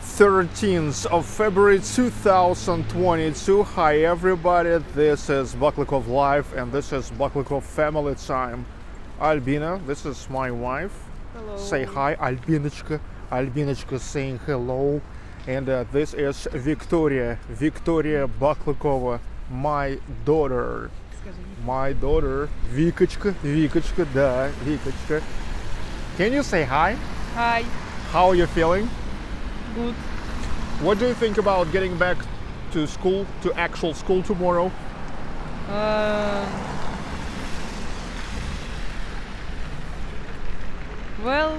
Thirteenth of February 2022. Hi everybody, this is Baklykov Live and this is Baklykov Family Time. Albina, this is my wife. Hello. Say hi, Albinочka. Albinочka saying hello. And uh, this is Victoria, Victoria Baklykova my daughter. My daughter, Викочка, Викочка, да, Викочка. Can you say hi? Hi. How are you feeling? Good. What do you think about getting back to school, to actual school tomorrow? Uh, well,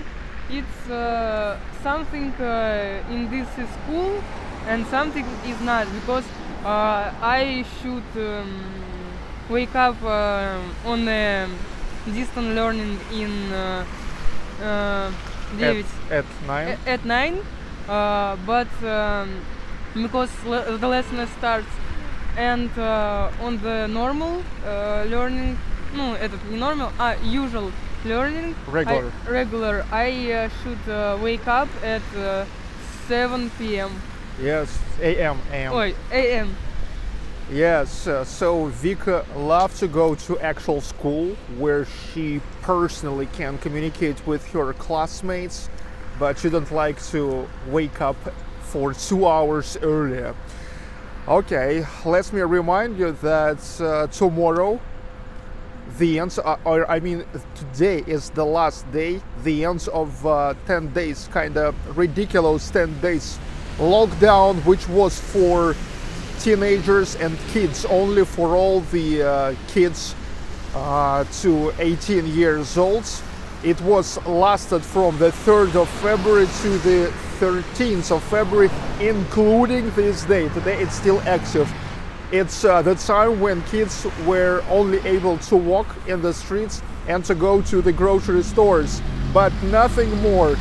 it's uh, something uh, in this school and something is not because uh, I should um, wake up uh, on um distant learning in uh, uh, At, 9 at 9? a- at 9 uh, but um, because le- the lesson starts and uh, on the normal uh, learning ну этот не normal а usual learning Regular. I, regular I uh, should uh, wake up at uh, 7 p.m. Yes, AM, AM. ой a.m. Yes, uh, so Vika loves to go to actual school where she personally can communicate with her classmates, but she don't like to wake up for two hours earlier. Okay, let me remind you that uh, tomorrow, the end, uh, or I mean, today is the last day, the end of uh, 10 days, kind of ridiculous 10 days lockdown, which was for teenagers and kids only for all the uh, kids uh, to 18 years old. It was lasted from the 3rd of February to the 13th of February, including this day. Today it's still active. It's uh, the time when kids were only able to walk in the streets and to go to the grocery stores, but nothing more.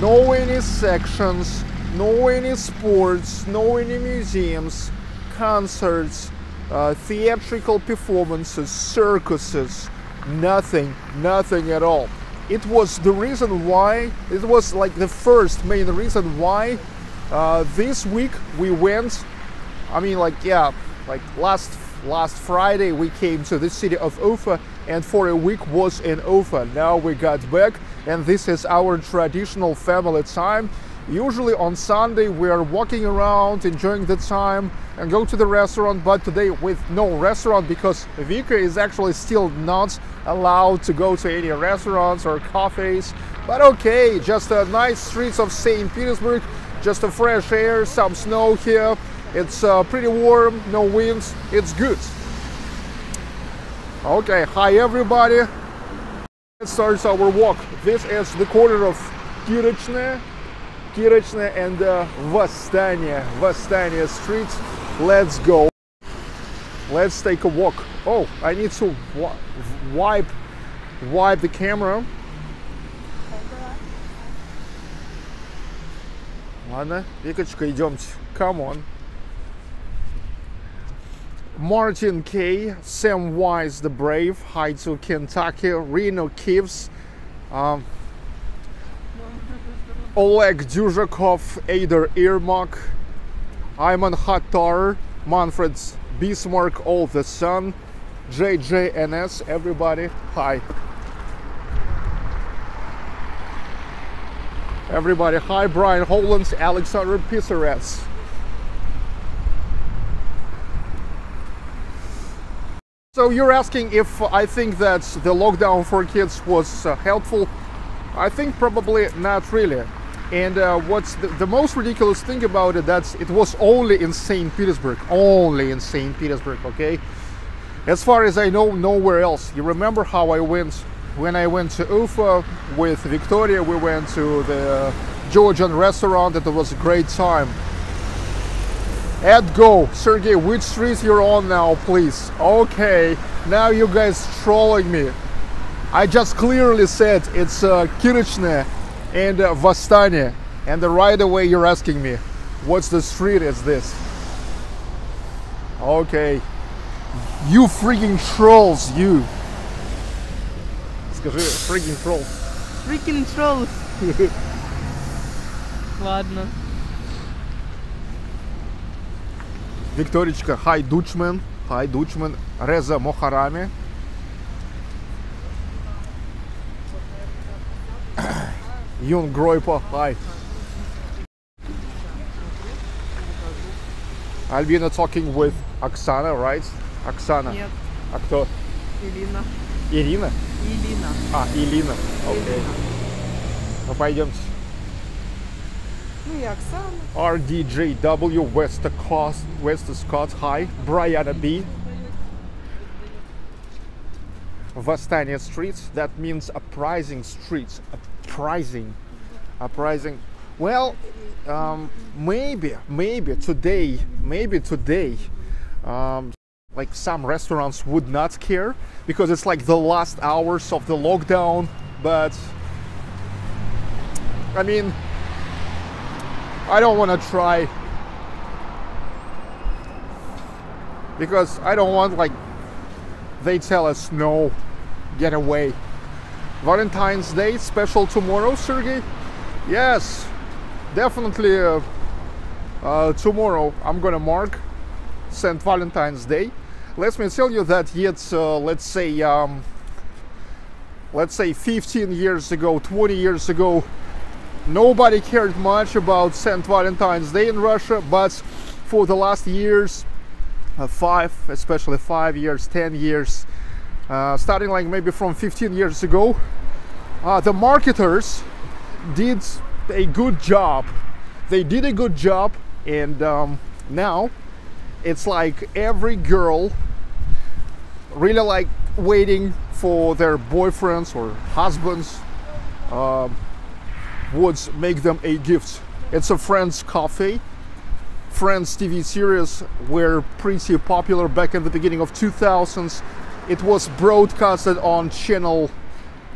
No any sections, no any sports, no any museums, concerts, uh, theatrical performances, circuses, nothing, nothing at all. It was the reason why, it was like the first main reason why uh, this week we went. I mean, like, yeah, like last last Friday we came to the city of Ufa and for a week was in Ufa. Now we got back and this is our traditional family time. Usually on Sunday we are walking around, enjoying the time and go to the restaurant, but today with no restaurant because Vika is actually still not allowed to go to any restaurants or cafes. But okay, just a nice streets of St. Petersburg, just a fresh air, some snow here. It's uh, pretty warm, no winds, it's good. Okay, hi everybody. Let's start our walk. This is the corner of Kirochnaya, Kirochnaya and uh, Vosstaniya, Vosstaniya Street. Let's go. Let's take a walk. Oh, I need to wipe, wipe the camera. Ладно, Викочка, идемте. Come on. Martin K, Sam Wise the Brave, Hi to Kentucky, Reno Kives. Um, Oleg Duzhakov, Ader Irmak, Iman Hattar, Manfred Bismarck, All the Sun, JJNS, everybody, hi. Everybody, hi, Brian Hollands, Alexander Pisarets. So you're asking if I think that the lockdown for kids was uh, helpful. I think probably not really. And uh, what's the, the most ridiculous thing about it that it was only in St. Petersburg, only in St. Petersburg, okay? As far as I know, nowhere else. You remember how I went when I went to Ufa with Victoria? We went to the Georgian restaurant. It was a great time. Ed Go, Sergey, which street you're on now, please? Okay, now you guys trolling me. I just clearly said it's uh, and uh, Vosstaniya. And the right away you're asking me, what's the street is this? Okay. You freaking trolls, you. Скажи, freaking trolls. Freaking trolls. Ладно. Викторичка, hi Dutchman, hi Dutchman, Reza Moharami. Jun Groipa. Hi. Albina talking with Oksana, right? Oksana. Нет. А кто? Ирина. Ирина? Ирина. А, Ирина. Okay. Okay. Ну, пойдемте. Ну и Оксана. RDJW West Coast, West Scott High, Brianna B. Vosstaniya Street, that means uprising street, Uprising. Uprising. Well, um, maybe, maybe today, maybe today, um, like some restaurants would not care because it's like the last hours of the lockdown, but I mean, I don't want to try because I don't want like they tell us no, get away. Valentine's Day special tomorrow, Sergey. Yes, definitely. Uh, uh, tomorrow I'm gonna mark Saint Valentine's Day. Let me tell you that yet, uh, let's say, um, let's say 15 years ago, 20 years ago, nobody cared much about St. Valentine's Day in Russia, but for the last years, uh, five, especially five years, 10 years, uh, starting like maybe from 15 years ago, uh, the marketers did a good job. They did a good job, and um, now it's like every girl really like waiting for their boyfriends or husbands um, would make them a gift. It's a Friends Cafe. Friends TV series were pretty popular back in the beginning of 2000s. It was broadcasted on channel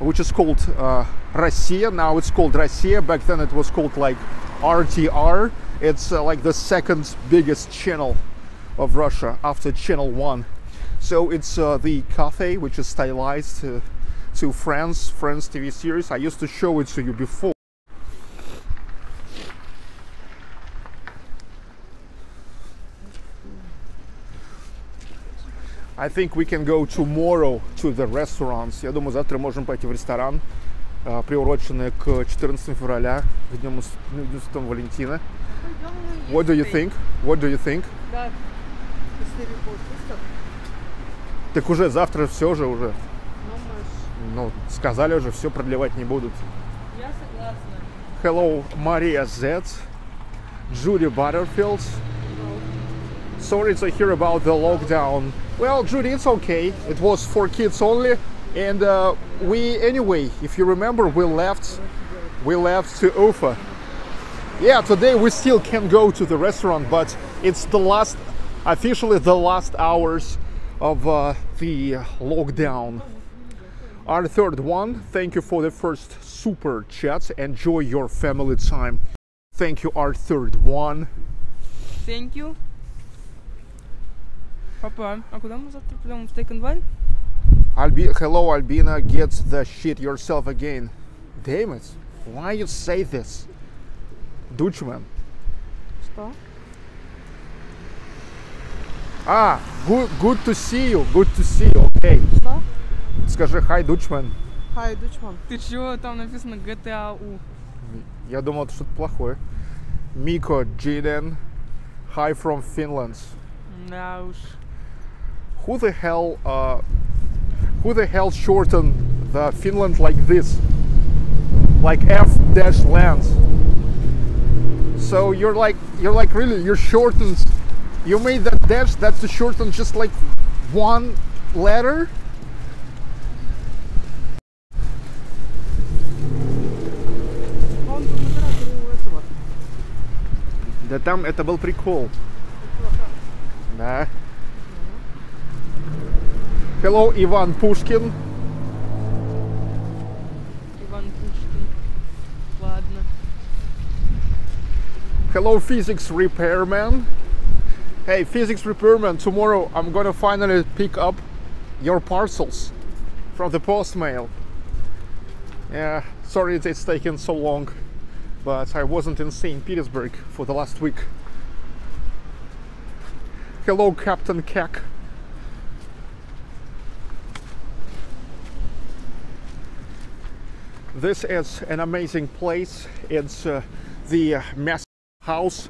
which is called uh, Russia. Now it's called Russia. Back then it was called like RTR. It's uh, like the second biggest channel of Russia after Channel 1. So it's uh, the cafe which is stylized uh, to France, Friends TV series. I used to show it to you before. I think we can go tomorrow to the restaurants. Я думаю, завтра можем пойти в ресторан, э, приуроченный к 14 февраля, к Дню ну, Дню Святого Валентина. What do you think? What do you think? Да. Так уже завтра все же уже. Ну, сказали уже, все продлевать не будут. Я согласна. Hello, Maria Z, Judy Butterfield. Sorry to hear about the lockdown. Well, Judy, it's okay. It was for kids only, and uh, we anyway, if you remember, we left. We left to Ufa. Yeah, today we still can go to the restaurant, but it's the last, officially the last hours of uh, the lockdown. Our third one, thank you for the first super chat. Enjoy your family time. Thank you, our third one. Thank you. Папа, а куда мы завтра пойдем? В Steak and Wine? Albi- Hello, Albina, get the shit yourself again. Damn it, why you say this? Dutchman. Что? Ah, good, good to see you, good to see you, okay. Что? Скажи hi, Dutchman. Хай, Дучман. Ты чё? Там написано GTAU. Я думал, это что-то плохое. Miko Jiden, hi from Finland. Да уж. Who the hell, uh, who the hell shortened the Finland like this? Like F dash land. So you're like, you're like really, you're shortened. You made that dash, that's to shorten just like one letter. Он тут модератор у этого. Да там это был прикол. Да. Hello, Иван Пушкин. Иван Пушкин. Ладно. Hello, physics repairman. Hey, physics repairman, tomorrow I'm gonna finally pick up your parcels from the post mail. Yeah, sorry it's taken so long, but I wasn't in St. Petersburg for the last week. Hello, Captain Keck. This is an amazing place. It's uh, the uh, Mess house,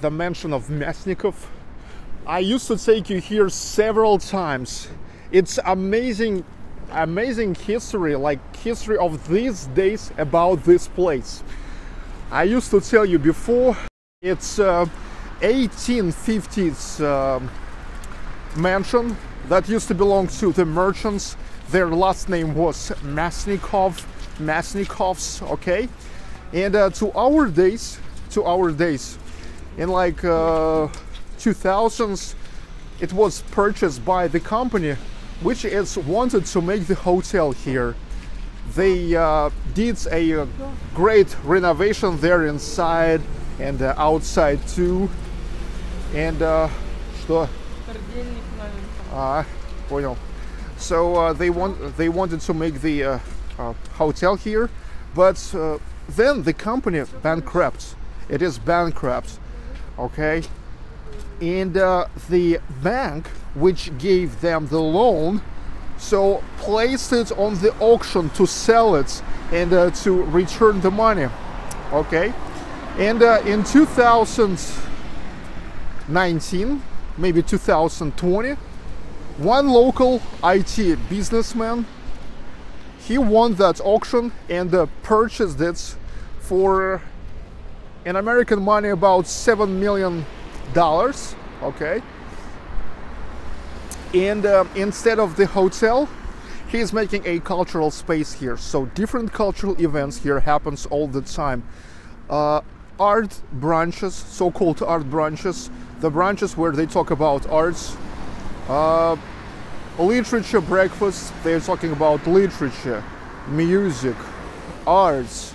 the mansion of Mesnikov. I used to take you here several times. It's amazing, amazing history, like history of these days about this place. I used to tell you before, it's uh, 1850s um mansion that used to belong to the merchants. Their last name was Masnikov, Masnikovs, okay? And uh, to our days, to our days, in like uh, 2000s, it was purchased by the company which is wanted to make the hotel here. They uh, did a uh, great renovation there inside and uh, outside too. And uh, что? Ордельник маленький. А, понял. So uh, they want they wanted to make the uh, uh, hotel here, but uh, then the company bankrupt. It is bankrupt, okay. And uh, the bank which gave them the loan, so placed it on the auction to sell it and uh, to return the money, okay. And uh, in 2019, maybe 2020 one local IT businessman he won that auction and uh, purchased it for in American money about seven million dollars okay? And uh, instead of the hotel he's making a cultural space here. So different cultural events here happens all the time. Uh, art branches so-called art branches the branches where they talk about arts uh, literature breakfast they're talking about literature music arts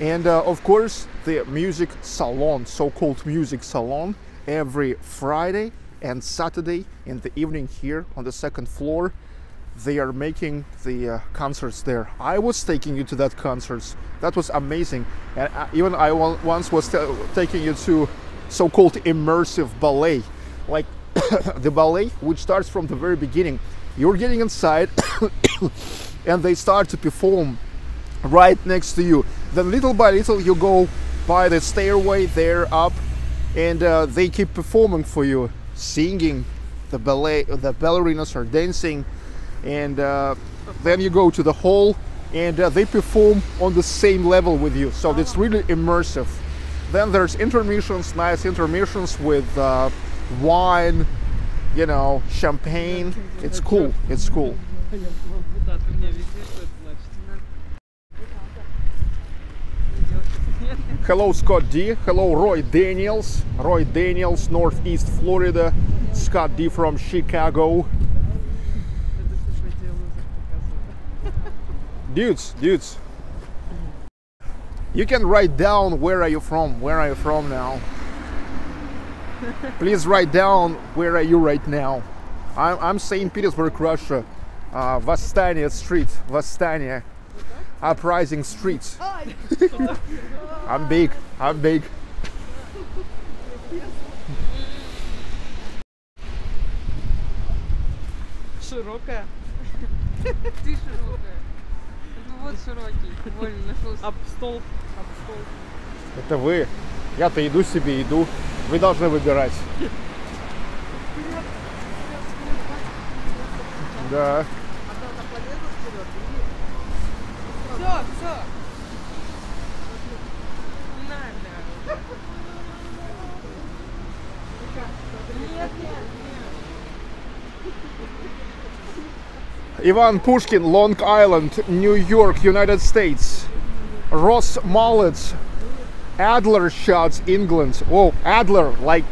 and uh, of course the music salon so-called music salon every friday and saturday in the evening here on the second floor. They are making the uh, concerts there. I was taking you to that concerts. That was amazing. And uh, even i once was ta- taking you to so-called immersive ballet. Like the ballet which starts from the very beginning. You're getting inside and they start to perform right next to you. Then little by little you go by the stairway there up and uh, they keep performing for you singing. The ballet the ballerinas are dancing and uh, then you go to the hall and uh, they perform on the same level with you. So it's really immersive. Then there's intermissions nice intermissions with uh, wine you know, champagne. It's cool. It's cool. Hello, Scott D. Hello, Roy Daniels. Roy Daniels, Northeast Florida. Scott D from Chicago. Dudes, dudes. You can write down where are you from, where are you from now please write down where are you right now. I'm, I'm St. Petersburg, Russia. Uh, Vosstaniya Street, Vosstaniya. Uprising Street. I'm big, I'm big. Широкая. Ты широкая. Ну вот широкий, вольно нашелся. Об стол. Об стол. Это вы. Я-то иду себе, иду. Вы должны выбирать. Да. Все, все. Не надо. Нет, нет, нет. Иван Пушкин, New York, United States. Ross Mullet, Adler shots, England. Oh, Adler, like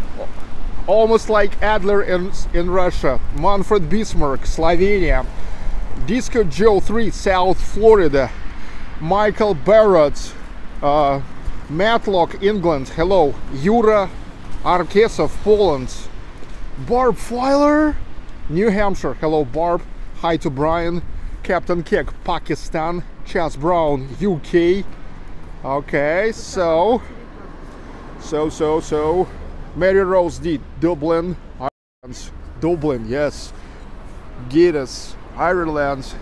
almost like Adler in, in Russia. Manfred Bismarck, Slovenia. Disco Joe 3, South Florida. Michael Barrett, uh, Matlock, England. Hello. Yura Arkansas, Poland. Barb Filer, New Hampshire. Hello, Barb. Hi to Brian. Captain Kek, Pakistan. Chas Brown, UK. Okay, so, so, so, so, Mary Rose D, Dublin, Ireland, Dublin, yes, Guinness, Ireland,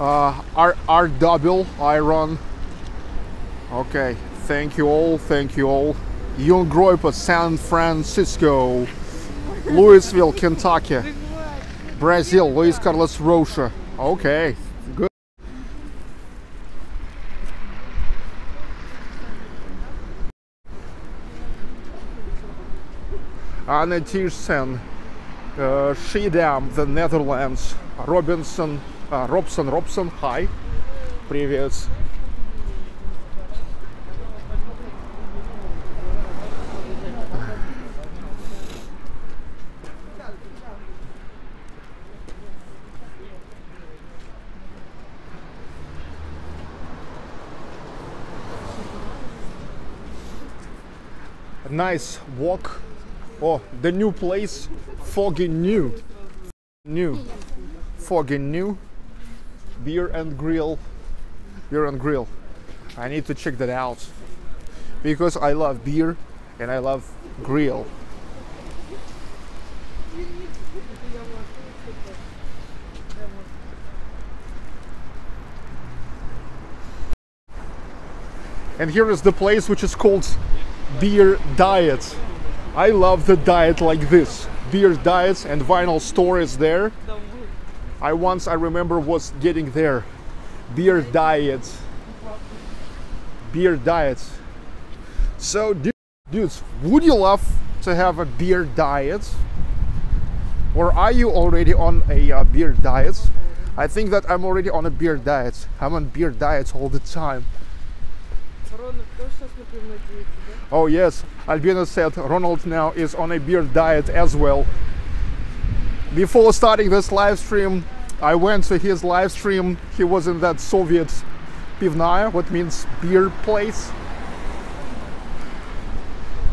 uh, R, R double, Iron, okay, thank you all, thank you all, Young Groipa, San Francisco, Louisville, Kentucky, Brazil, Luis Carlos Rocha, okay, Anne Tiersen, uh, Schiedam, the Netherlands. Robinson, uh, Robson, Robson, hi. Привет. nice walk. Oh, the new place, Foggy New. New. Foggy New. Beer and Grill. Beer and Grill. I need to check that out. Because I love beer and I love grill. And here is the place which is called Beer Diet. I love the diet like this. Beer diets and vinyl store is there. I once, I remember, was getting there. Beer diets. Beer diets. So, dudes, would you love to have a beer diet? Or are you already on a uh, beer diet? I think that I'm already on a beer diet. I'm on beer diets all the time. Oh yes, Albina said Ronald now is on a beer diet as well. Before starting this live stream, I went to his live stream. He was in that Soviet pivnaya, what means beer place.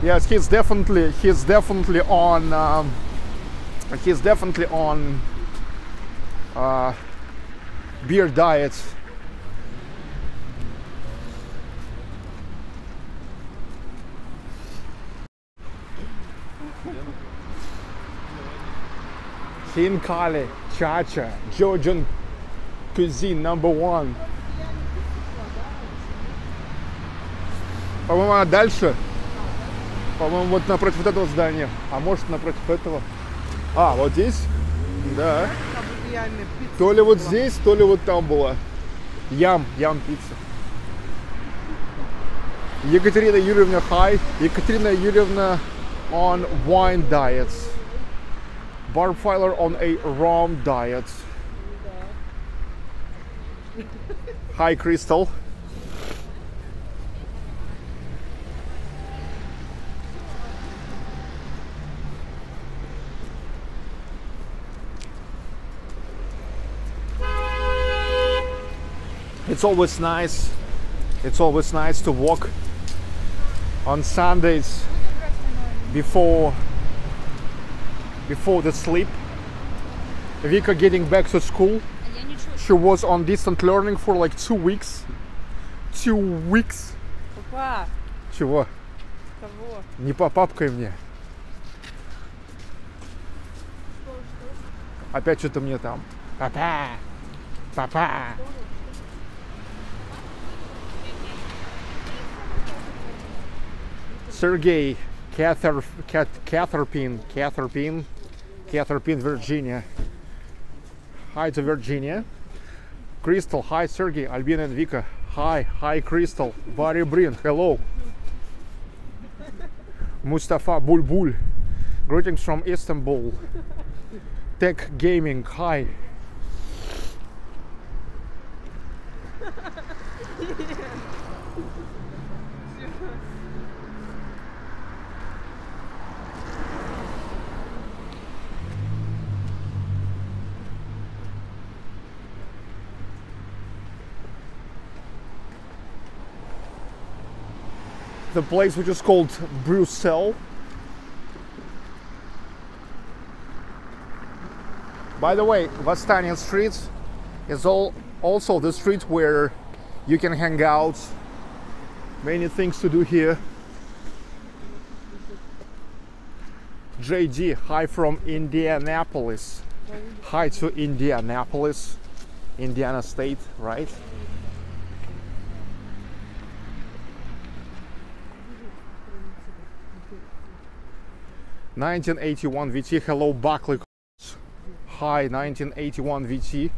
Yes, he's definitely he's definitely on um, he's definitely on uh, beer diet. Hinkale, Chacha, Georgian cuisine number one. По-моему, она дальше. По-моему, вот напротив вот этого здания. А может, напротив этого. А, вот здесь? Да. То ли вот здесь, то ли вот там была. Ям, ям пицца. Екатерина Юрьевна, hi. Екатерина Юрьевна on wine diets. Barb Filer on a rum diet. Hi, Crystal. It's always nice. It's always nice to walk on Sundays before before the sleep. Vika getting back to school. She was on distant learning for like two weeks. Two weeks. Папа, Чего? кого? Не по папкой мне. Опять что-то мне там. Папа! Папа! Сергей Cather, Cat, Catherpin, Catherpin, Catharpin, Virginia. Hi to Virginia. Crystal, hi Sergey, Albina and Vika. Hi, hi Crystal. Barry Brin, hello. Mustafa Bulbul. Greetings from Istanbul. Tech Gaming, hi. the place which is called Bruxelles. By the way, Vastanian Street is all also the street where you can hang out. Many things to do here. JD, hi from Indianapolis. Hi to Indianapolis, Indiana State, right? Nineteen eighty one VT. Hello, Buckley. Hi, nineteen eighty one VT.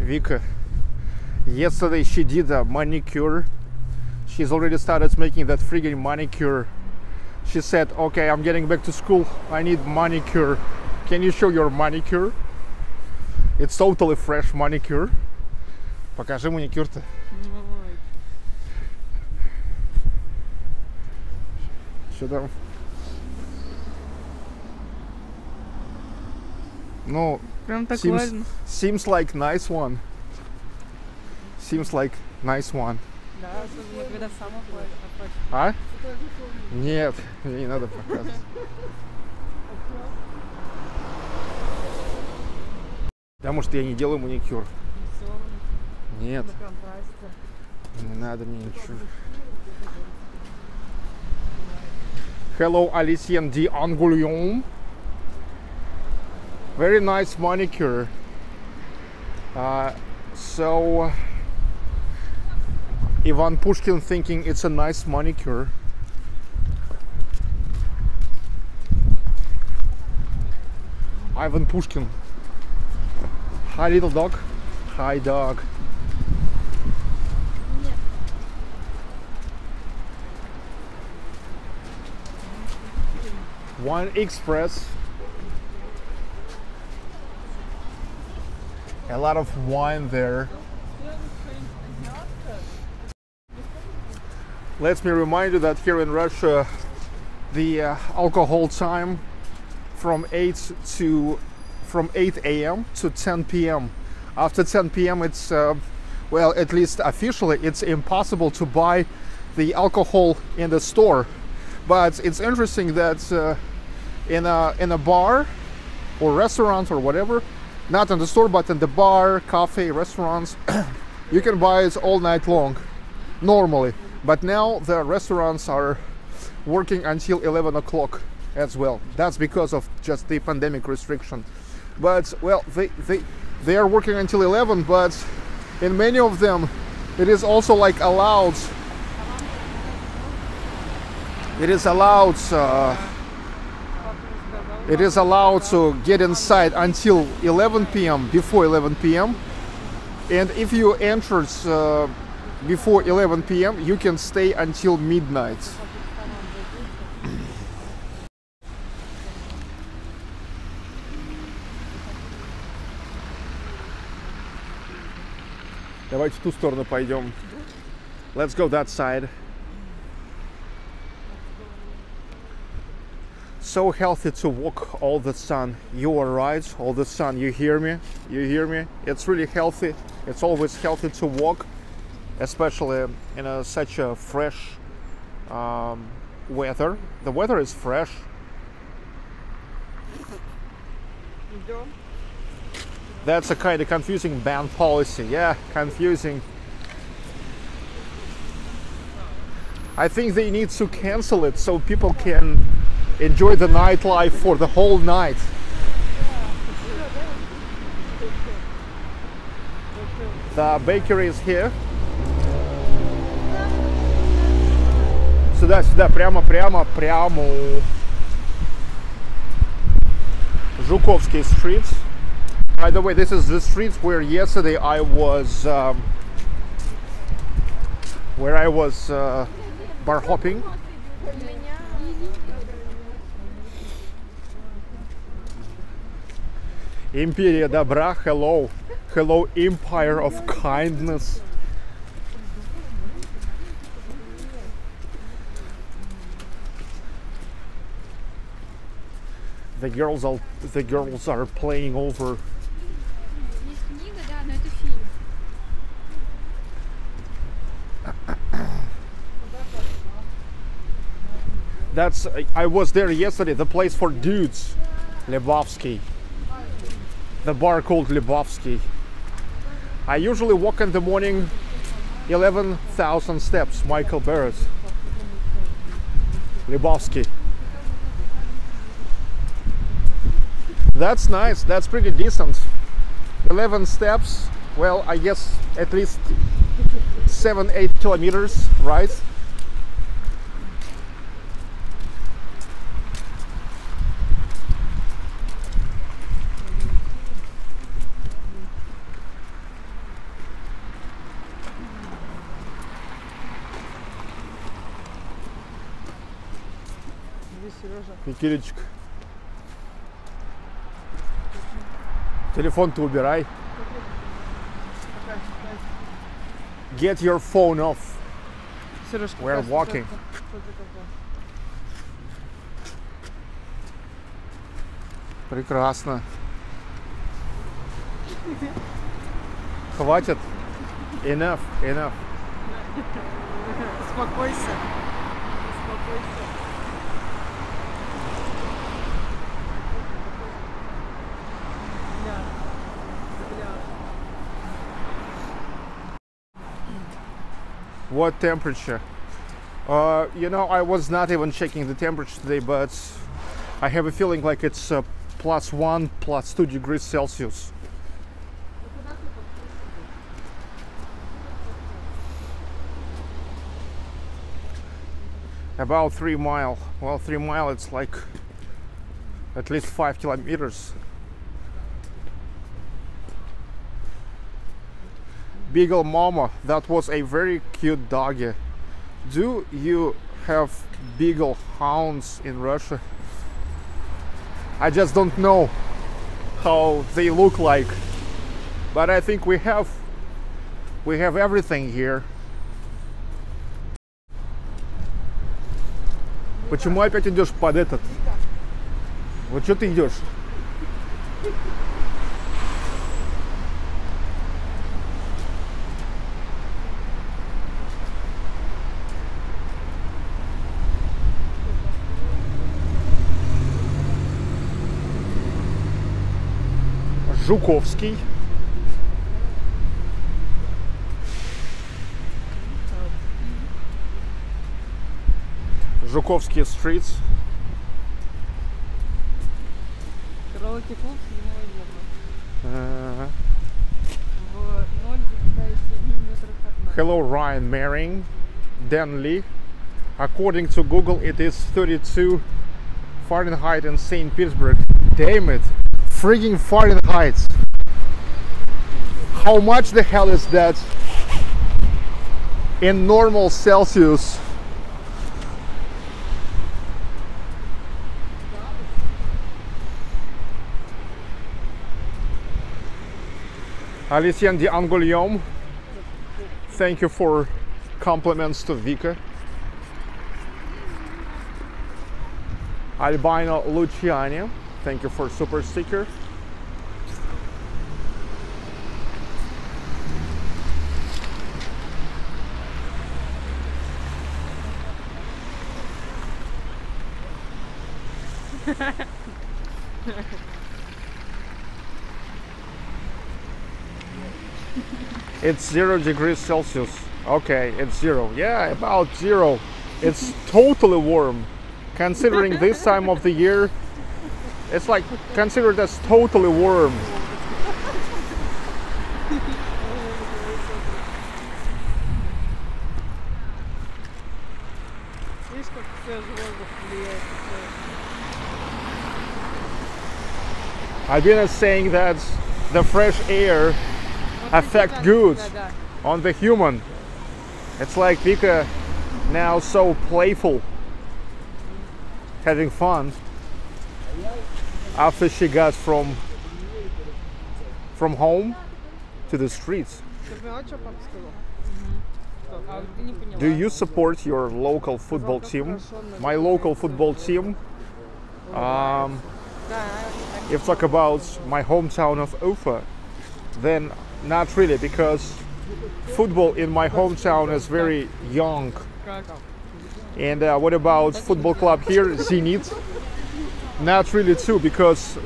Vika, yesterday she did a manicure. She's already started making that friggin' manicure She said, okay, I'm getting back to school. I need manicure. Can you show your manicure? It's totally fresh manicure. Покажи маникюр-то. Что там? Ну, Прям так seems, важно. seems like nice one. Seems like nice one. Да, особенно когда сам оплатишь. А? Нет, мне не надо показывать. Да, может, я не делаю маникюр. Нет, не надо мне ничего. Hello, Alicien D. Angoullion. Very nice manicure. Uh, so, Ivan Pushkin thinking it's a nice manicure. Ivan Pushkin. Hi, little dog. Hi, dog. One Express. A lot of wine there. Let me remind you that here in Russia, the uh, alcohol time from 8 to from 8 a.m. to 10 p.m. After 10 p.m., it's uh, well, at least officially, it's impossible to buy the alcohol in the store. But it's interesting that uh, in a in a bar or restaurant or whatever, not in the store, but in the bar, cafe, restaurants, you can buy it all night long, normally. But now the restaurants are working until 11 o'clock as well. That's because of just the pandemic restriction. But well, they they they are working until 11, but in many of them, it is also like allowed. It is allowed. Uh, it is allowed to get inside until 11 p.m. before 11 p.m. And if you entered uh, before 11 p.m., you can stay until midnight. Давайте в ту сторону пойдем. Let's go that side. So healthy to walk all the sun. You are right, all the sun. You hear me? You hear me? It's really healthy. It's always healthy to walk, especially in a, such a fresh um, weather. The weather is fresh. That's a kind of confusing ban policy. Yeah, confusing. I think they need to cancel it so people can enjoy the nightlife for the whole night. The bakery is here. Сюда, сюда, прямо, прямо, прямо. Жуковский street. By the way, this is the street where yesterday I was, um, where I was uh, bar hopping. Империя добра, hello, hello, empire of kindness. the girls are the girls are playing over. That's I, was there yesterday the place for dudes. Lebowski. The bar called Lebowski. I usually walk in the morning 11,000 steps Michael Barrett Lebowski. That's nice. That's pretty decent. Eleven steps. Well, I guess at least seven, eight kilometers, right? Здесь Сережа. Киричек. Телефон-то убирай. Get your phone off. Сережка, We're walking. Прекрасно. Хватит. Enough, enough. Успокойся. What temperature? Uh, you know, I was not even checking the temperature today, but I have a feeling like it's uh, plus one, plus two degrees Celsius. About three mile. Well, three mile, it's like at least five kilometers. Beagle Mama, that was a very cute doggy. Do you have beagle hounds in Russia? I just don't know how they look like. But I think we have we have everything here. Почему опять идешь под этот? Вот что ты идешь? Жуковский. Жуковские streets. Караоке клуб седьмого евро. Uh, В 0,7 метрах от нас. hello Ryan Maring, Dan Lee. According to Google, it is 32 Fahrenheit in St. Petersburg. Damn it! Frigging Fahrenheit! How much the hell is that in normal Celsius? Alician de Angoulême, thank you for compliments to Vika. Albino Luciani, thank you for super sticker. It's zero degrees Celsius. Okay, it's zero. Yeah, about zero. It's totally warm. Considering this time of the year, it's like considered as totally warm. I've been saying that the fresh air affect good on the human. It's like Vika now so playful, having fun after she got from from home to the streets. Do you support your local football team? My local football team. Um, if talk about my hometown of Ufa, then not really because football in my hometown is very young. And uh, what about football club here, Zenit? Not really too because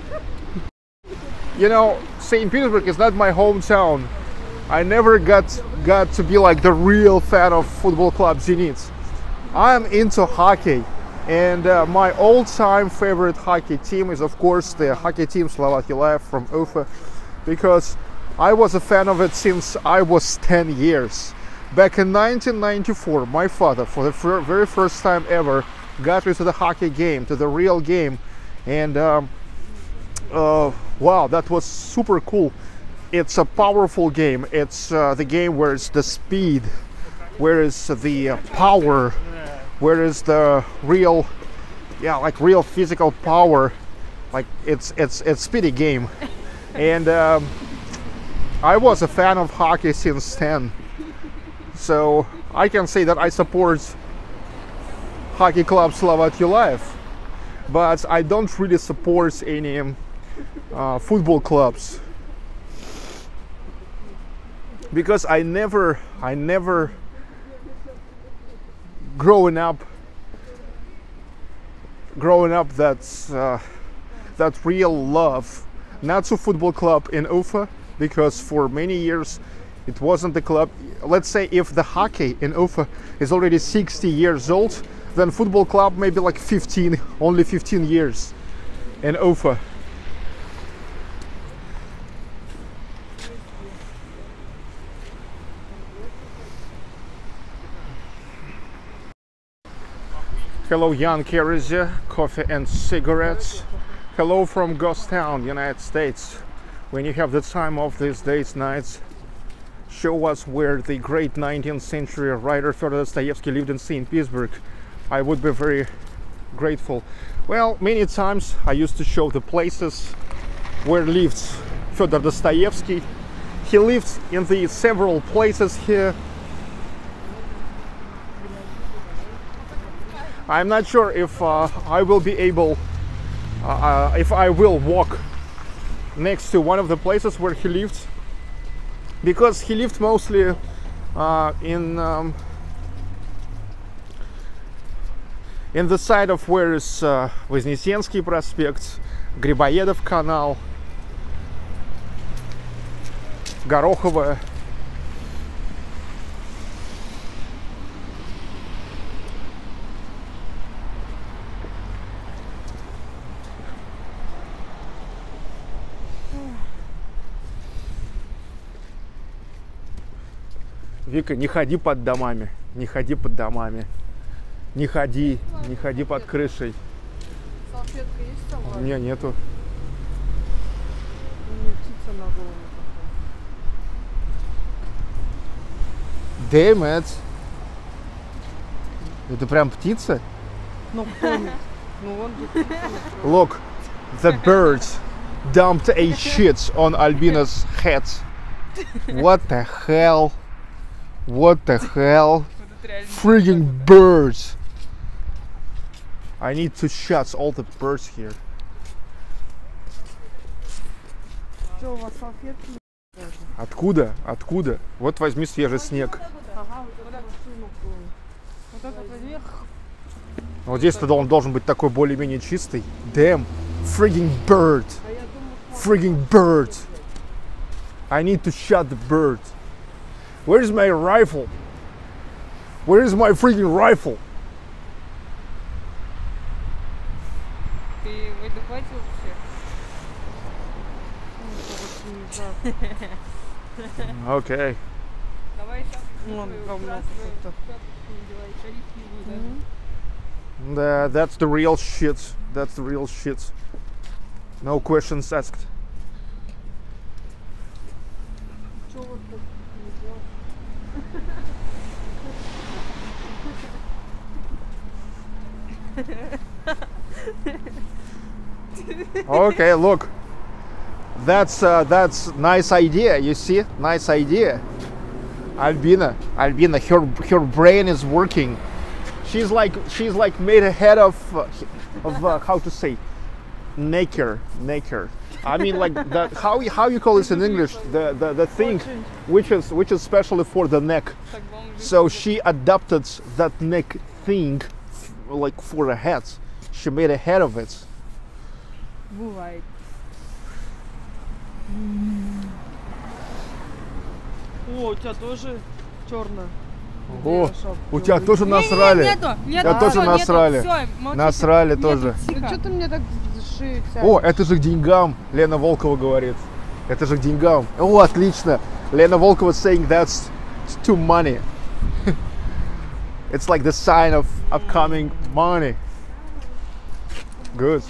you know St. Petersburg is not my hometown. I never got got to be like the real fan of football club Zenit. I'm into hockey. And uh, my all-time favorite hockey team is, of course, the hockey team Salavat Yulaev from Ufa, because I was a fan of it since I was 10 years. Back in 1994, my father, for the very first time ever, got me to the hockey game, to the real game, and um, uh, wow, that was super cool. It's a powerful game. It's uh, the game where it's the speed, where is the uh, power where is the real yeah like real physical power like it's it's it's speedy game and um, i was a fan of hockey since 10 so i can say that i support hockey club Salavat Yulaev but i don't really support any uh, football clubs. Because i never i never growing up growing up that's uh, that real love. Not to football club in Ufa because for many years it wasn't the club. Let's say if the hockey in Ufa is already 60 years old then football club maybe like 15 only 15 years in Ufa Hello, Jan Kerizia, coffee and cigarettes. Hello from Ghost Town, United States. When you have the time of these days, nights, show us where the great 19th century writer Fyodor Dostoevsky lived in St. Petersburg. I would be very grateful. Well, many times I used to show the places where lived Fyodor Dostoevsky. He lived in the several places here I'm not sure if uh, I will be able, uh, uh, if I will walk next to one of the places where he lived, because he lived mostly uh, in um, in the side of where is uh, Вознесенский проспект, Грибоедов канал, Гороховая. Вика, не ходи под домами, не ходи под домами. Не ходи, не ходи под крышей. Салфетка есть с У меня нету. У меня птица на голову Damn it. Это прям птица? Ну, Ну, на- Look, the bird dumped a shit on Albina's head. What the hell? What the hell? Frigging birds! I need to shut all the birds here. Что, у вас салфетки? Откуда? Откуда? Вот возьми свежий снег. Ага, вот здесь-то он должен быть такой более-менее чистый. Damn, frigging bird. А Frigging bird. I need to shut the bird. Where's my rifle? Where is my freaking rifle? выдохватил все? Okay. Давай сейчас. Вон, говно какое-то. Tha- that's the real shit. That's the real shit. No questions asked. Что вот тут не делать? okay, look. That's uh, that's nice idea. You see, nice idea. Albina, Albina, her her brain is working. She's like she's like made ahead of uh, of uh, how to say, naker, naker. I mean, like that. how how you call this in English? The the, the thing, which is which is specially for the neck. So she adapted that neck thing, like for a hat. She made a head of it. Бывает. О, у тебя тоже черная. О, у тебя тоже насрали. нету, нету, Я тоже насрали. молчите. Насрали Нету, тоже. тихо. Что ты мне так шею О, это же к деньгам, Лена Волкова говорит. Это же к деньгам. О, отлично. Лена Волкова saying that's to money. it's like the sign of upcoming money. Good.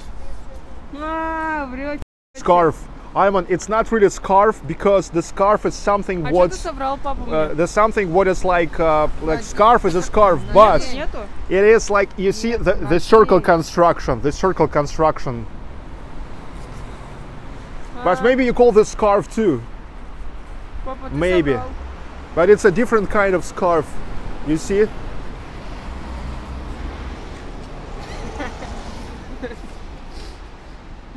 А, врёт. Scarf. Ayman, it's not really a scarf because the scarf is something А что ты what's соврал папа uh, мне? there's something what is like uh, like scarf is a scarf, but Нету? it is like you see the, the circle construction, the circle construction. But maybe you call this scarf too. Папа, ты maybe. соврал. But it's a different kind of scarf. You see?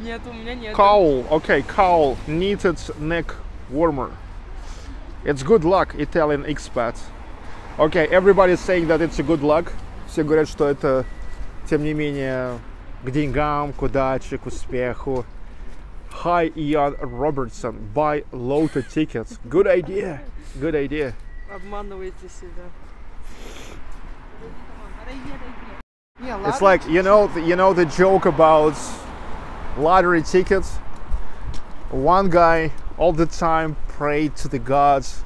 Нет, у меня нет. Cowl. Okay, cowl. Knitted neck warmer. It's good luck, Italian expat. Okay, everybody's saying that it's a good luck. Все говорят, что это, тем не менее, к деньгам, к удаче, к успеху. Hi, Ian Robertson. Buy lotto tickets. Good idea. Good idea. Обманываете себя. Не, It's ладно. like you know, the, you know the joke about lottery tickets. One guy all the time prayed to the gods,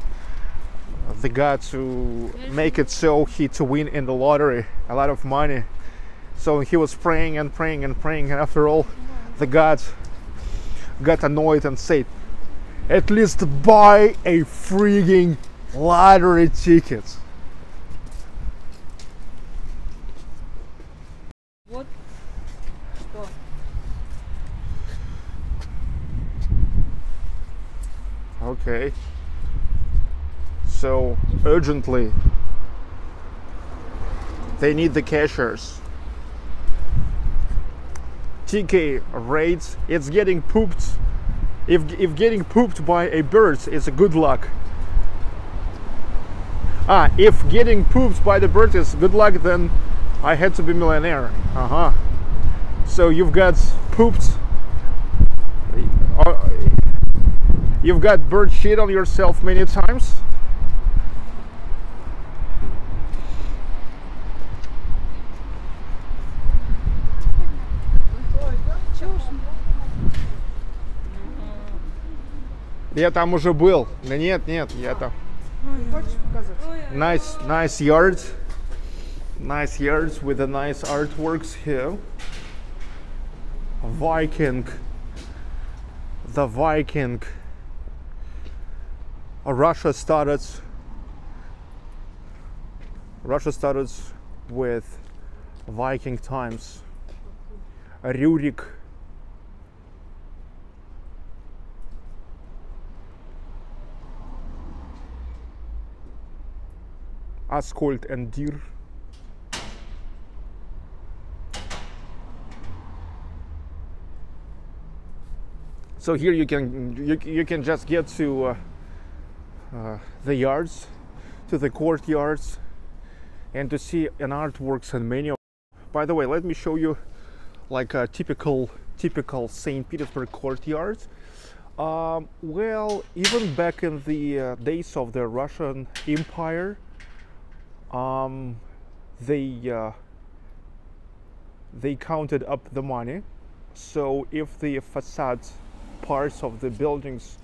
the god to make it so he to win in the lottery a lot of money. So he was praying and praying and praying, and after all, the gods got annoyed and said, "At least buy a freaking lottery ticket." Okay. So urgently, they need the cashers. TK raids. It's getting pooped. If if getting pooped by a bird is a good luck. Ah, if getting pooped by the bird is good luck, then I had to be millionaire. Uh huh. So you've got pooped. Uh, You've got bird shit on yourself many times. Я там уже был. Да нет, нет, я там. Хочешь показать? Nice, nice yards. Nice yards with the nice artworks here. Viking. The Viking. Uh, Russia started. Russia started with Viking times. Rurik. Askold and Dir. So here you can you, you can just get to uh, uh, the yards, to the courtyards, and to see an artworks and many. of- By the way, let me show you like a typical typical Saint Petersburg courtyard. Um, well, even back in the uh, days of the Russian Empire, um, they uh, they counted up the money. So if the facade parts of the buildings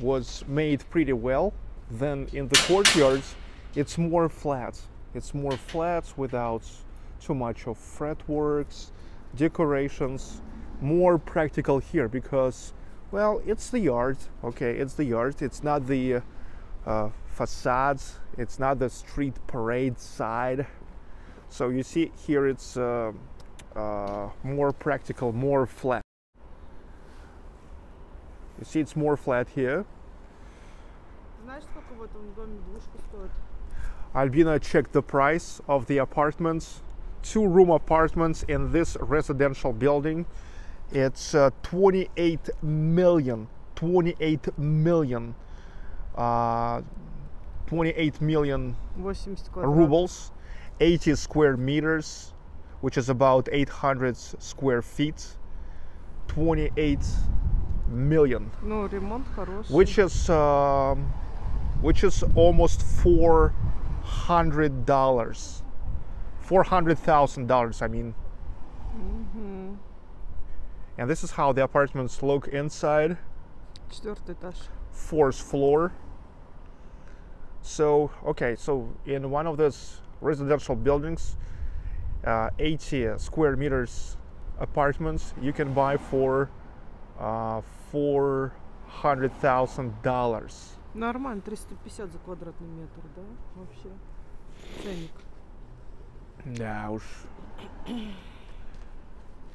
was made pretty well, then in the courtyards it's more flat. It's more flat without too much of fretworks, decorations, more practical here because well, it's the yard. Okay, it's the yard. It's not the uh, facades. It's not the street parade side. So you see here it's uh, uh, more practical, more flat. You see it's more flat here. Знаешь, сколько в этом доме двушка стоит? Albina checked the price of the apartments, two room apartments in this residential building, It's uh, 28 million, 28 million, uh, 28 million 80 квадратов. rubles, 80 square meters, which is about 800 square feet, 28 million, Ну, ремонт хороший. which is um, which is almost 400 dollars, 400,000 dollars. I mean, Мгм. and this is how the apartments look inside. Четвертый этаж. fourth floor. So, okay, so in one of those residential buildings, uh, 80 square meters apartments you can buy for uh, $400,000. Нормально, 350 за квадратный метр, да? Вообще. Ценник. Да уж.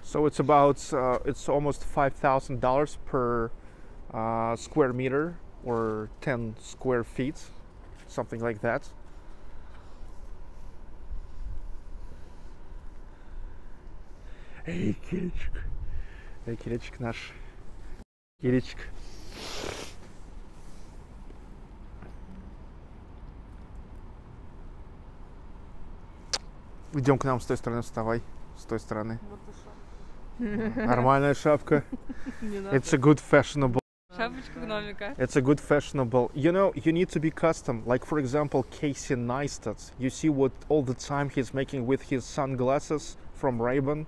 So it's about uh, it's almost five thousand dollars per uh, square meter or ten square feet, something like that. Эй, Киричек. Эй, Киричек наш. Киричек. Идем к нам с той стороны, вставай. С той стороны. Вот и шапка. Нормальная шапка. Не надо. It's a good fashionable. Шапочка гномика. It's a good fashionable. You know, you need to be custom. Like for example, Casey Neistat. You see what all the time he's making with his sunglasses from Ray-Ban.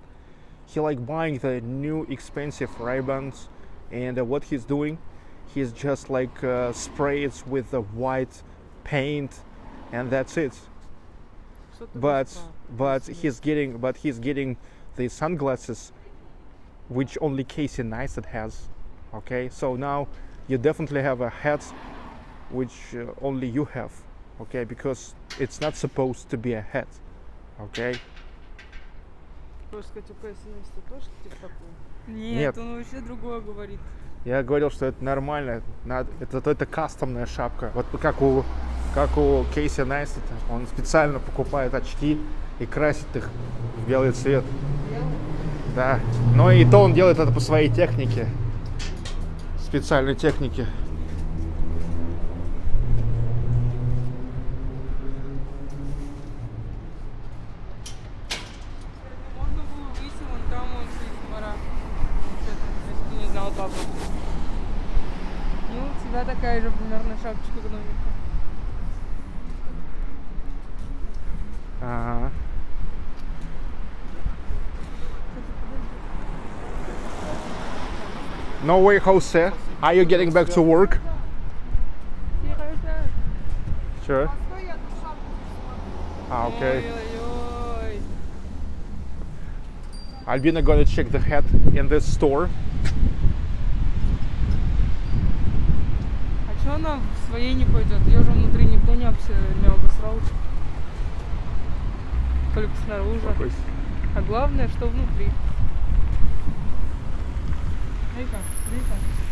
He like buying the new expensive Ray-Bans, and uh, what he's doing he's just like uh, sprays with the white paint and that's it. But but he's getting but he's getting the sunglasses which only Casey Neistat has okay? So now you definitely have a hat which uh, only you have okay? Because it's not supposed to be a hat okay? Нет, Нет. он вообще другое говорит. я говорил что это нормально надо это это кастомная шапка вот как у как у Кейси Найстата он специально покупает очки и красит их в белый цвет Да. Но и то он делает это по своей технике. Специальной технике. Ну, у тебя такая же примерно шапочка гномика. Ага. No way, Jose. Are you getting back to work? Серьезно? Sure. Ah, okay. Ой-ой-ой. Albina gonna check the hat in this store. Чё она в своей не пойдет? Ее же внутри никто не, обс... не обосрал. Только снаружи. А главное, что внутри. Эй-ка, эй-ка.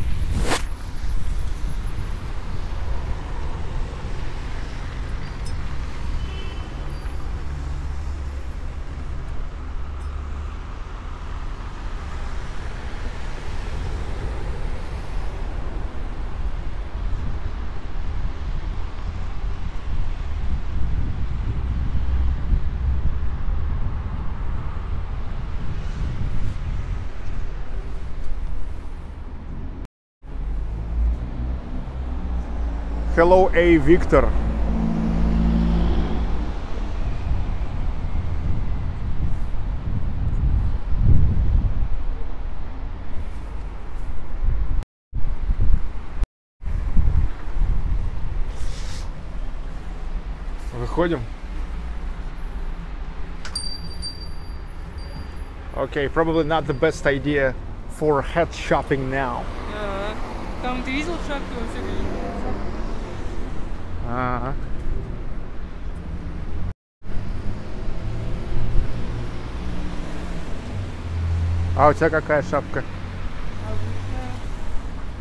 Hello, A. Victor. Выходим. Okay, probably not the best idea for head shopping now. А, Там ты видел шапки вообще какие? Ага. А у тебя какая шапка? Обычная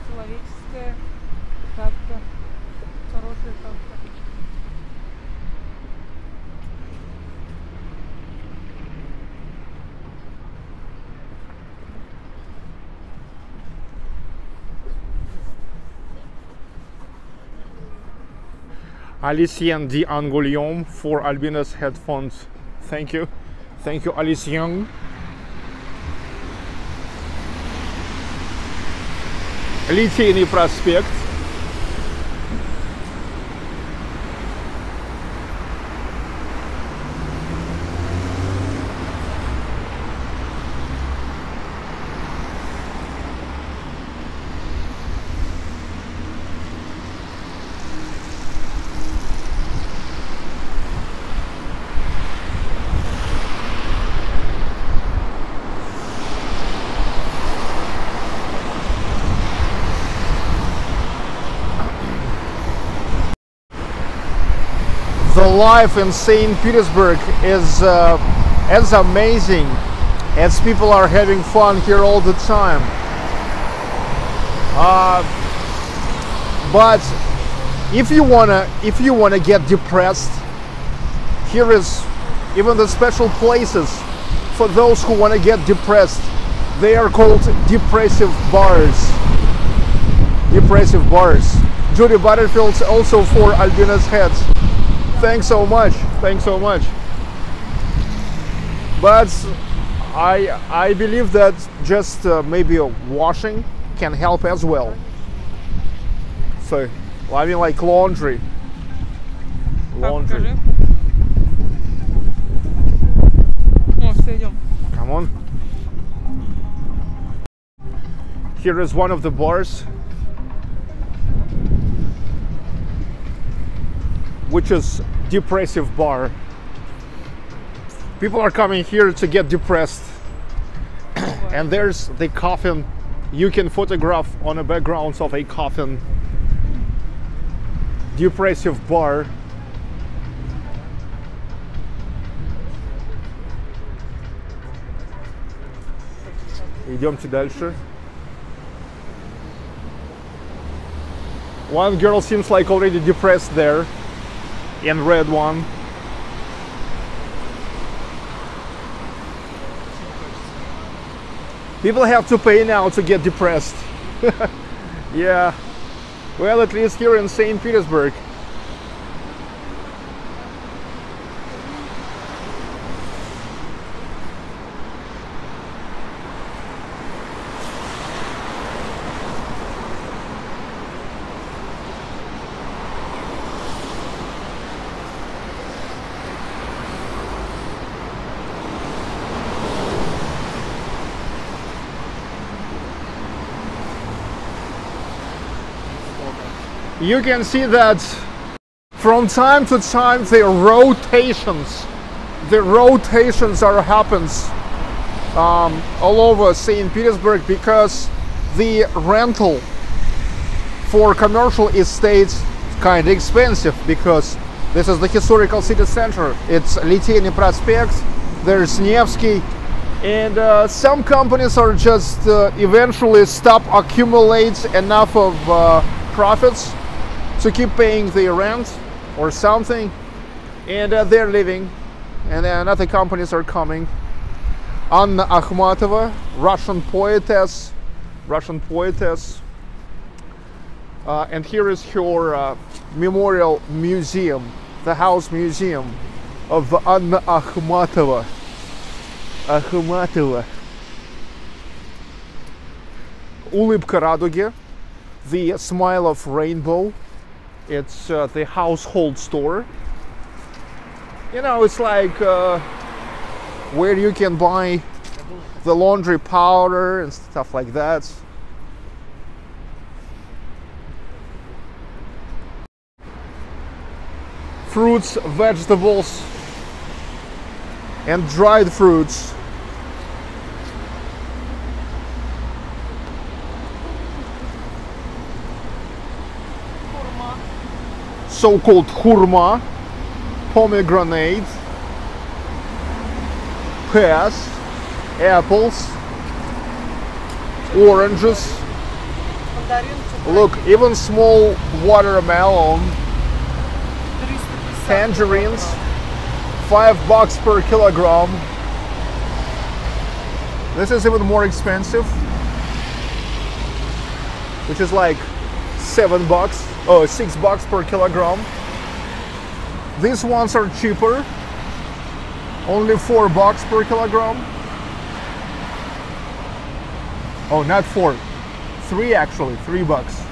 человеческая Alicien d'Angoulême for Albina's headphones. Thank you. Thank you, Alicien. Литейный проспект. Life in St. Petersburg is uh, as amazing as people are having fun here all the time. Uh, but if you wanna, if you wanna get depressed, here is even the special places for those who wanna get depressed. They are called depressive bars. Depressive bars. Judy Butterfield's also for Albina's heads thanks so much. Thanks so much. But i i believe that just uh, maybe a washing can help as well. So i mean like laundry. Laundry. Come on. Here is one of the bars. which is depressive bar people are coming here to get depressed and there's the coffin you can photograph on a background of a coffin depressive bar Идемте дальше. One girl seems like already depressed there in red one. People have to pay now to get depressed. yeah. Well, at least here in St. Petersburg. You can see that from time to time the rotations the rotations are happens um, all over St. Petersburg because the rental for commercial estates kind of expensive because this is the historical city center it's Liteyny Prospect there's Nevsky and uh, some companies are just uh, eventually stop accumulate enough of uh, profits to keep paying the rent or something and uh, they're leaving and then other companies are coming Anna Akhmatova Russian poetess Russian poetess uh, and here is her uh, memorial museum the house museum of Anna Akhmatova Akhmatova Улыбка радуги the smile of rainbow it's uh, the household store. You know, it's like uh, where you can buy the laundry powder and stuff like that. Fruits, vegetables, and dried fruits. So-called hurma, pomegranate, pears, apples, oranges. Look, even small watermelon, tangerines, five bucks per kilogram. This is even more expensive, which is like seven bucks, oh, six bucks per kilogram. These ones are cheaper. Only four bucks per kilogram. Oh, not four. Three actually, three bucks.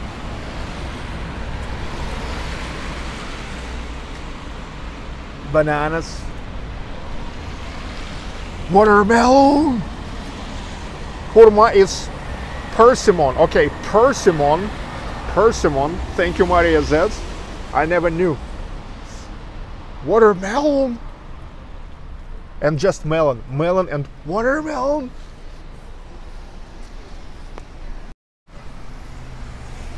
Bananas. Watermelon. Hurma is persimmon. Okay, persimmon. Persimmon. Thank you, Maria Z. I never knew. Watermelon. And just melon. Melon and watermelon.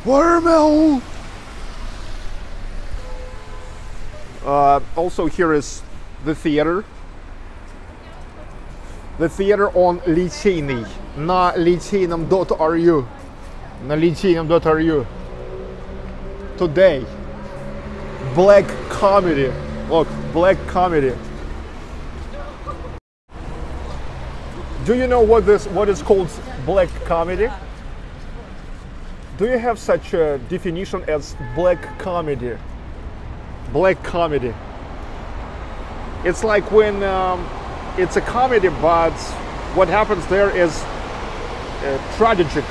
Watermelon. Uh, also, here is the theater. The theater on Литейный. На Литейном .ru. На Литейном .ru. Today. Black comedy. Look, black comedy. Do you know what this what is called black comedy? Do you have such a definition as black comedy? Black comedy. It's like when um, it's a comedy, but what happens there is uh, tragic.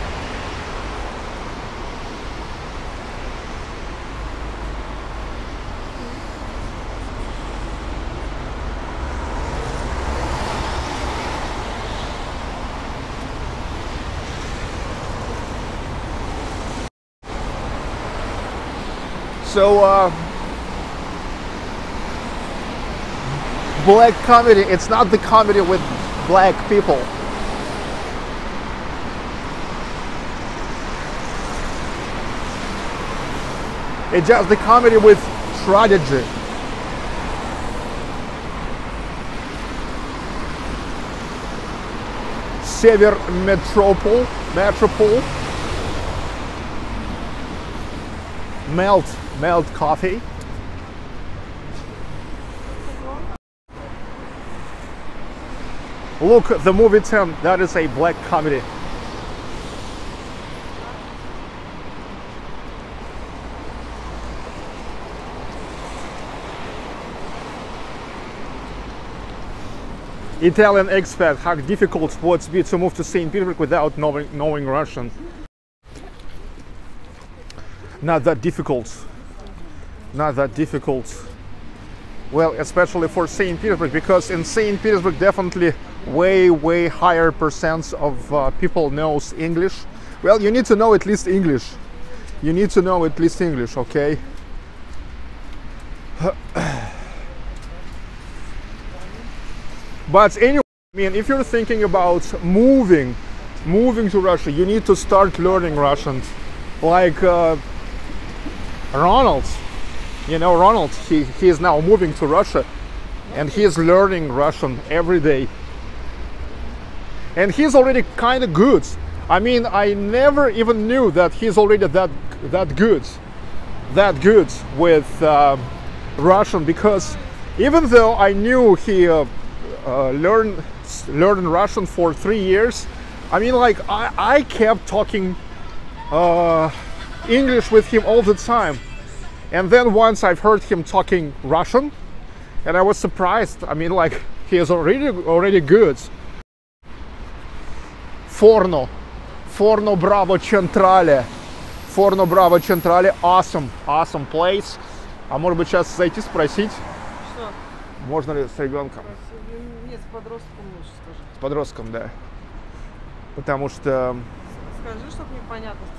So, uh, black comedy, it's not the comedy with black people. It's just the comedy with tragedy. Север Metropol, Metropol, melt, melt coffee. Look, at the movie 10, that is a black comedy. Italian expat, how difficult would it be to move to St. Petersburg without knowing, knowing Russian? Not that difficult. Not that difficult. Well, especially for St. Petersburg, because in St. Petersburg, definitely way, way higher percents of uh, people knows English. Well, you need to know at least English. You need to know at least English, okay? But anyway, I mean, if you're thinking about moving, moving to Russia, you need to start learning Russian. Like uh, Ronald, you know, Ronald, he, he is now moving to Russia and he is learning Russian every day. And he's already kind of good. I mean, I never even knew that he's already that that good, that good with uh, Russian because even though I knew he uh, uh, learned learned Russian for three years, I mean, like I, I kept talking uh, English with him all the time. And then once I've heard him talking Russian, and I was surprised. I mean, like he is already already good. Forno, Forno Bravo Centrale, Forno Bravo Centrale, awesome, awesome place. А может быть сейчас зайти спросить, Что? можно ли с ребенком, Нет, с подростком лучше скажи. с подростком, да. Потому что, Скажи, чтобы непонятно, с тинейджером.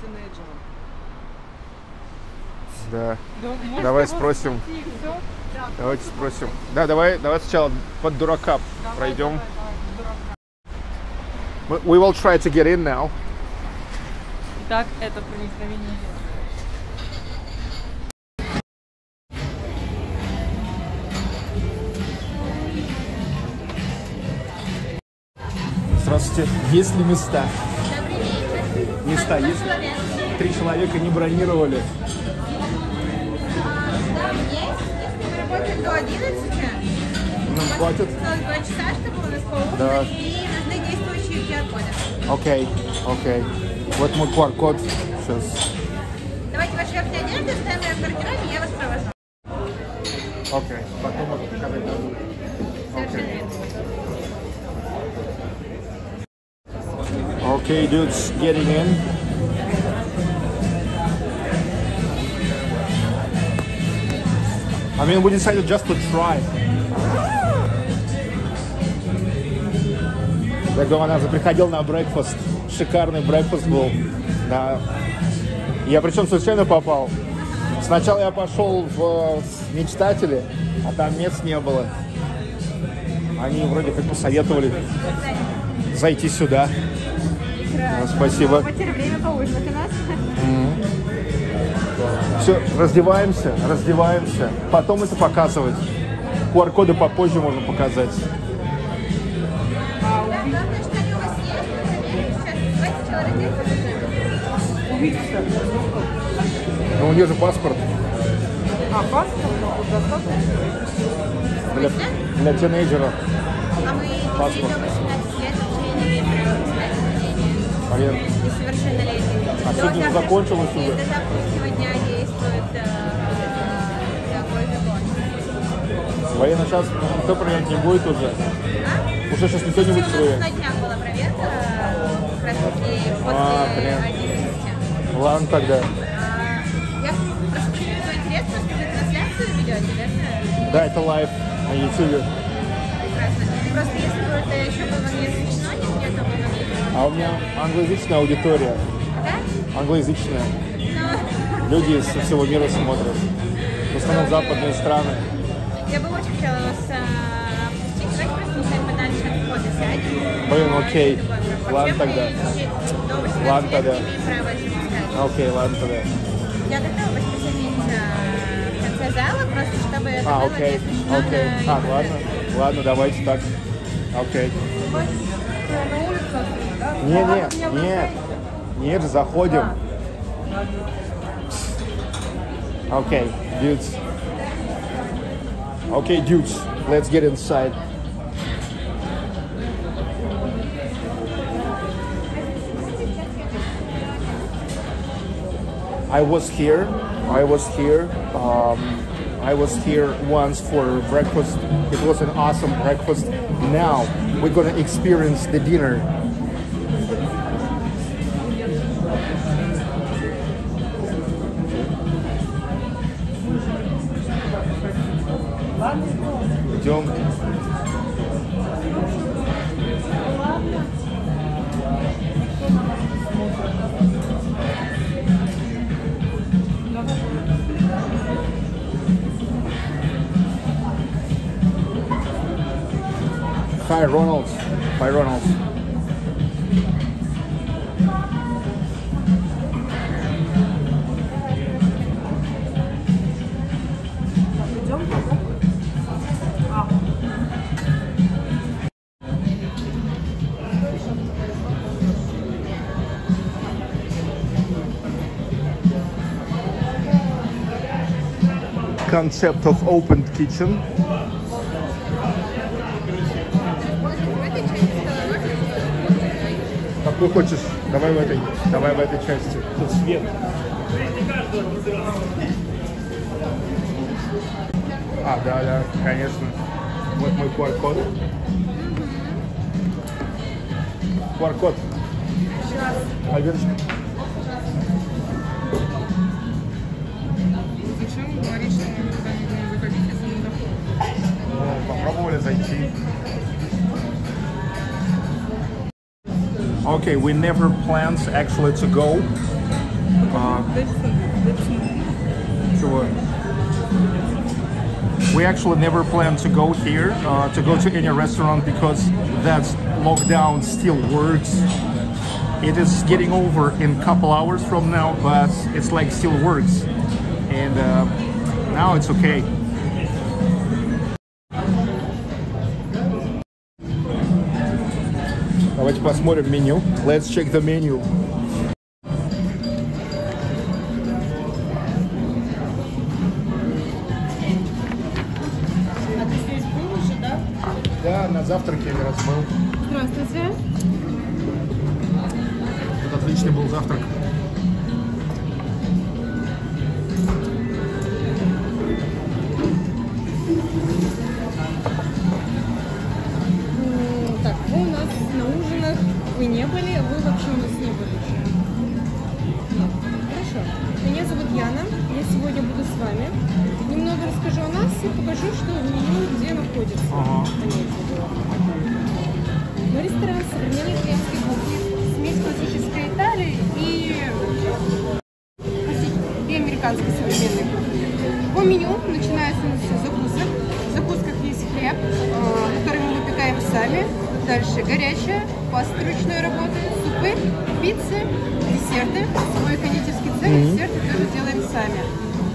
да, Да, может, Давай спросим. всё? давайте спросим. Да, давай, давай сначала под дурака Давай, пройдем. давай, давай, дурака. We will try to get in now. Итак, это проникновение. Здравствуйте. Есть ли места? Места есть? Три человека не бронировали. Работает до 11, Нам хватит? целых два часа, чтобы у нас поужинать, Да. и нужны действующие QR-коды. Окей, окей. Вот мой QR-код. Сейчас. Давайте ваши верхние одежды, ставим ее в гардеробе, я вас провожу. Окей, потом вот показать дадут. Окей. Okay, dudes, getting in. I mean, we decided just to try. Макдональдс приходил на брекфаст. Шикарный брекфаст был. Да. Я причем случайно попал. Сначала я пошел в мечтатели, а там мест не было. Они вроде как посоветовали зайти сюда. А, спасибо. Потеря время поужинать у нас. Все, раздеваемся, раздеваемся. Потом это показывать. QR-коды попозже можно показать. Они у. Но нее же паспорт А, паспорт ну, достаточно? для, для тинейджера. А мы Паспорт. до 18 лет вообще не имеем права. Несовершеннолетних. А До сегодня закончилось Нет, уже? До завтрашнего дня действует э, такой закон. Военный час никто проверять не будет уже. А? Уже сейчас никто не будет проверять. на днях была проверка, как раз таки А, после блин. 11. Ладно тогда. А, Я просто почему интересно, что вы трансляцию ведете, верно? Да, это лайв на YouTube. Прекрасно. Просто если бы это еще было не освещено нигде, то бы мы не А у меня англоязычная аудитория. Англоязычная. Люди со всего мира смотрят. В основном западные страны. я бы очень хотела вас а, опустить. Давайте просто не сами подальше от входа сядем. Блин, окей. Ладно мы тогда. До 18 Ладно тогда. Окей, ладно тогда. Я готова вас посадить а, в конце зала, просто чтобы это А, было окей, окей. А, ладно, ладно, давайте так. Окей. Не, не, нет. бросаете? Нет, заходим. Окей, dudes. Okay, dudes, let's get inside. I was here. I was here. Um, I was here once for breakfast. It was an awesome breakfast. Now we're gonna experience the dinner. Concept of open kitchen. Какой хочешь? Давай в этой. Давай в этой части. Тут свет. А, да, да, конечно. Вот мой QR-код. QR-код. Альбиночка. Зачем okay, we never planned actually to go. Uh, sure. Uh, we actually never planned to go here, uh, to go to any restaurant because that lockdown still works. It is getting over in a couple hours from now, but it's like still works. And uh, now it's okay. посмотрим меню. Let's check the menu. По меню начинается у нас все закусок. В закусках есть хлеб, э, который мы выпекаем сами. Дальше горячая, паста ручной работы, супы, пиццы, десерты. Свой кондитерский цех, десерты тоже делаем сами.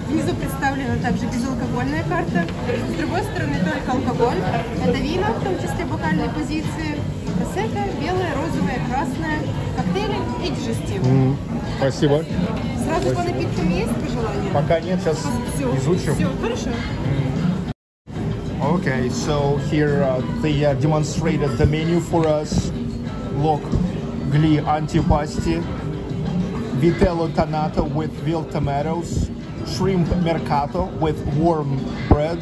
Внизу представлена также безалкогольная карта. С другой стороны только алкоголь. Это вина, в том числе бокальные позиции. Просека, белая, розовая, красная, коктейли и дежестивы. М, Спасибо. Сразу по напиткам есть пожелания? Пока нет, сейчас Все, изучим. все, хорошо. Okay, so here uh, they uh, demonstrated the menu for us. Look, gli antipasti, vitello tonnato with veal tomatoes, shrimp mercato with warm bread,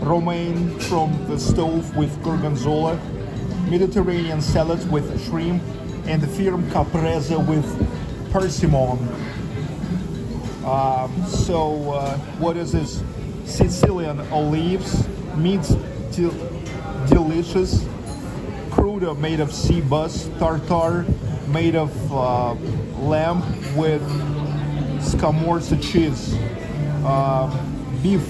romaine from the stove with gorgonzola, Mediterranean salad with shrimp, and firm caprese with persimmon. Um, so, uh, what is this? Sicilian olives, meat del- delicious, crudo made of sea bass, tartar made of uh, lamb with scamorza cheese, um, beef,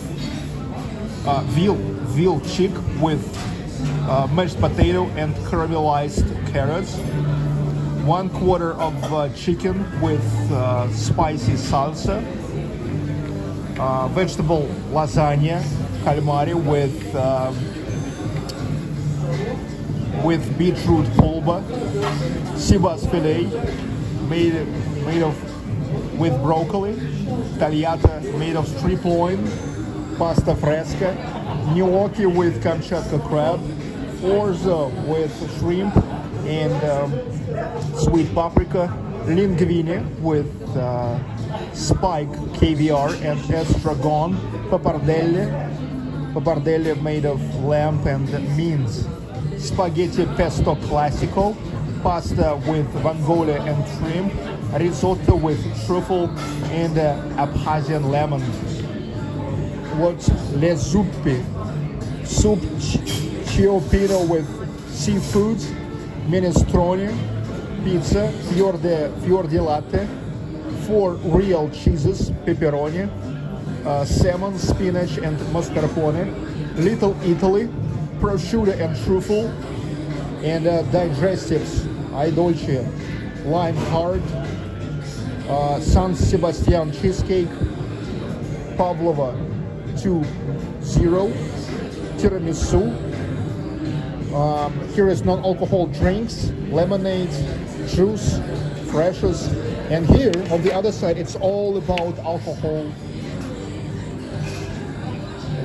uh, veal, veal chick with uh, mashed potato and caramelized carrots, one quarter of uh, chicken with uh, spicy salsa, uh, vegetable lasagna, calamari with um, with beetroot polba, sibas fillet made made of with broccoli, tagliata made of strip loin, pasta fresca, gnocchi with Kamchatka crab, orzo with shrimp and um, sweet paprika, linguine with uh, spike caviar and estragon, pappardelle, pappardelle made of lamb and beans, spaghetti pesto classico, pasta with vongole and shrimp, risotto with truffle and uh, Abkhazian lemon. What's le zuppi? Soup ch- cioppino with seafood, minestrone, pizza, fior de, latte, four real cheeses, pepperoni, uh, salmon, spinach, and mascarpone, Little Italy, prosciutto and truffle, and uh, digestives, ai dolce, lime tart, uh, San Sebastian cheesecake, Pavlova 2 0, tiramisu. Um, here is non-alcohol drinks, lemonade, juice, freshes, and here on the other side it's all about alcohol,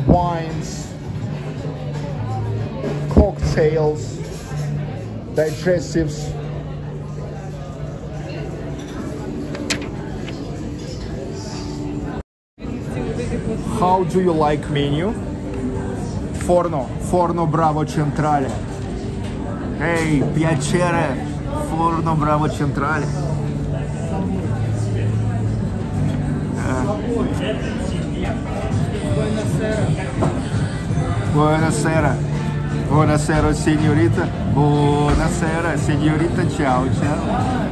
wines, cocktails, digestives. How do you like menu? Forno, Forno Bravo Centrale. Ehi, piacere, Forno Bravo Centrale. Buonasera. Buonasera signorita. Buonasera signorita. Ciao, ciao.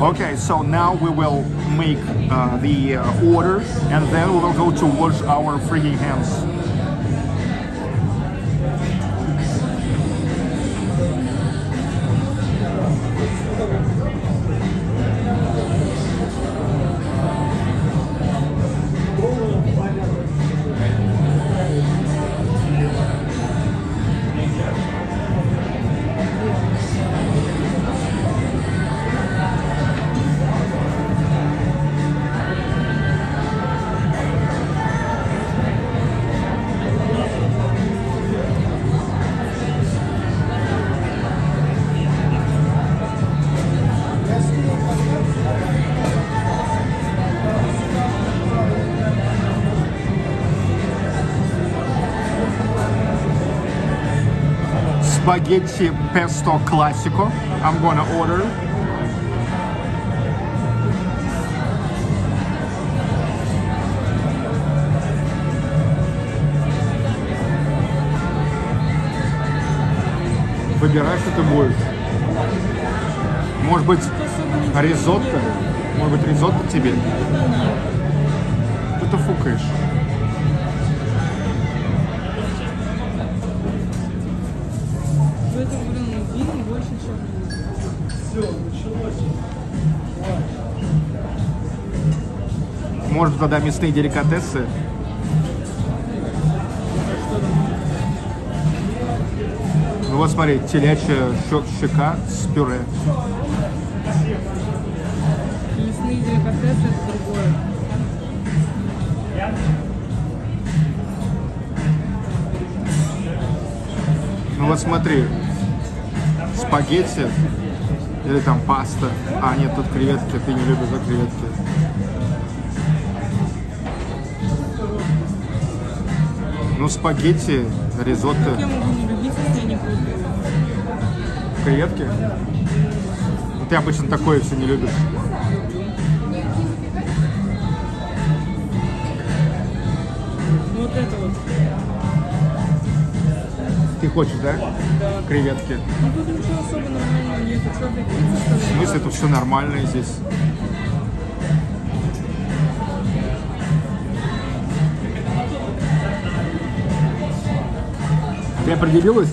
Okay, so now we will make uh, the uh, order and then we will go to wash our freaking hands. Spaghetti pesto classico. I'm gonna order. Выбирай, что ты будешь. Может быть, ризотто? Может быть, ризотто тебе? Что ты фукаешь? Чем... Может, тогда мясные деликатесы? Ну вот смотри, телячья щек- щека с пюре. Мясные деликатесы это другое. Ну вот смотри, спагетти или там паста. А, нет, тут креветки, ты не любишь, да, креветки? Ну, спагетти, ризотто, Я могу не любить, если я не пробую. креветки. Ну, ты обычно такое все не любишь. Ну вот это вот. Ты хочешь, да? Креветки. Ну тут ничего особо нормального нет. Что что В смысле, тут все нормально здесь. Ты определилась?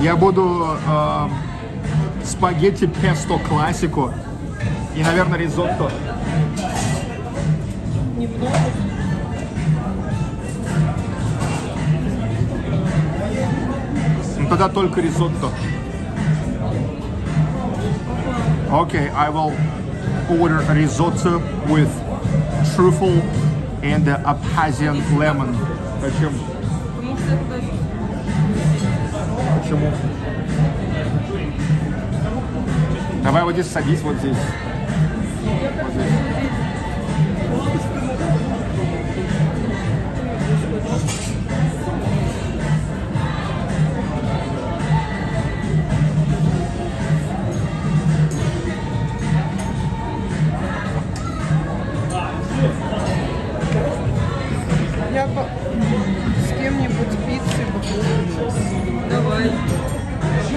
Я буду э, спагетти песто классику и, наверное, ризотто. тогда только ризотто. Okay, I will order risotto with truffle and the Abkhazian lemon. Зачем? Потому что это даже... Почему? Давай вот здесь садись, вот здесь. Вот здесь. Я по... с кем-нибудь пиццы попробую. Давай.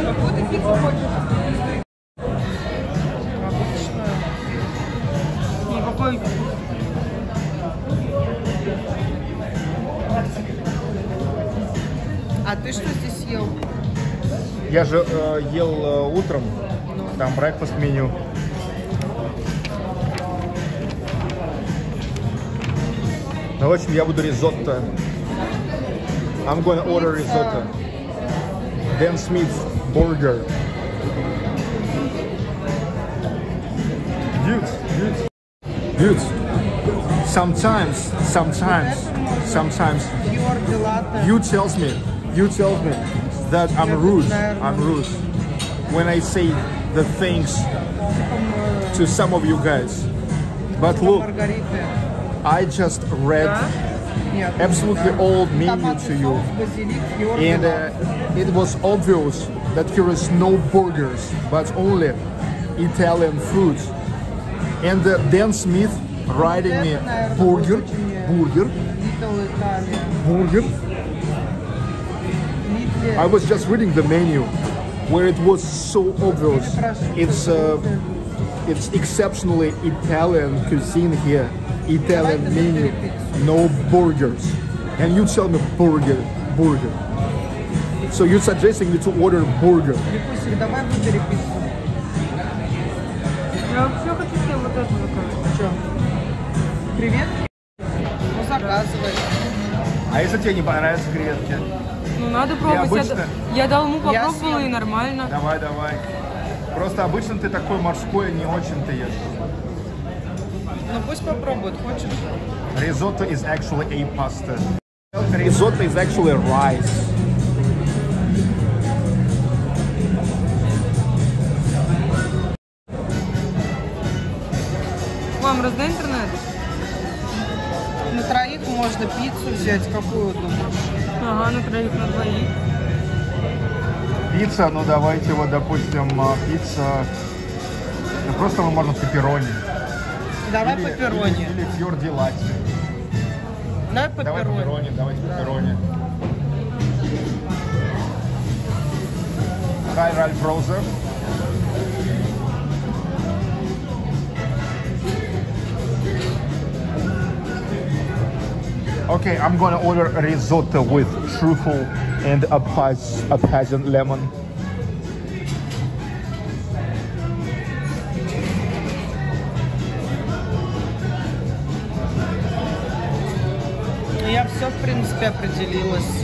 Какую ты пиццу хочешь? Обычную. Ну, какой? А ты что здесь ел? Я же э, ел э, утром, там breakfast меню. Ну, в общем, я буду ризотто. I'm gonna order risotto. Dan Smith burger. Dude, dude. Dude, sometimes, sometimes, sometimes Йор, делата. you tells me, you tells me that I'm rude, I'm rude when I say the things to some of you guys. But look, Маргариты. I just read absolutely all menu to you, and uh, it was obvious that here is no burgers, but only Italian food. And uh, Dan Smith writing me burger, burger, burger. I was just reading the menu, where it was so obvious. It's uh, it's exceptionally Italian cuisine here. Italian menu, no burgers. And you tell me burger, burger. So you're suggesting me to order burger. Давай выбери пиццу. Я вообще хочу себе вот это заказать. Что? Креветки? Ну, заказывай. А если тебе не понравятся креветки? Ну, надо пробовать. Я, обычно- я дал ему попробовала и нормально. Давай, давай. Просто обычно ты такой морской не очень-то ешь. Ну, пусть попробует, хочешь? Risotto is actually a pasta. Risotto is actually rice. Вам раздай интернет? На троих можно пиццу взять, какую думаешь? Ага, на троих, на двоих. Пицца, ну давайте вот, допустим, а, пицца. Ну, просто мы можем пепперони. Давай Или- пепперони. Или, или фьор ди латте. Давай Давай пепперони. пепперони, давайте пепперони. Хай Ральф Розе. Okay, I'm gonna order risotto with truffle and Abkhaz, Abkhazian lemon. Принципе, определилась.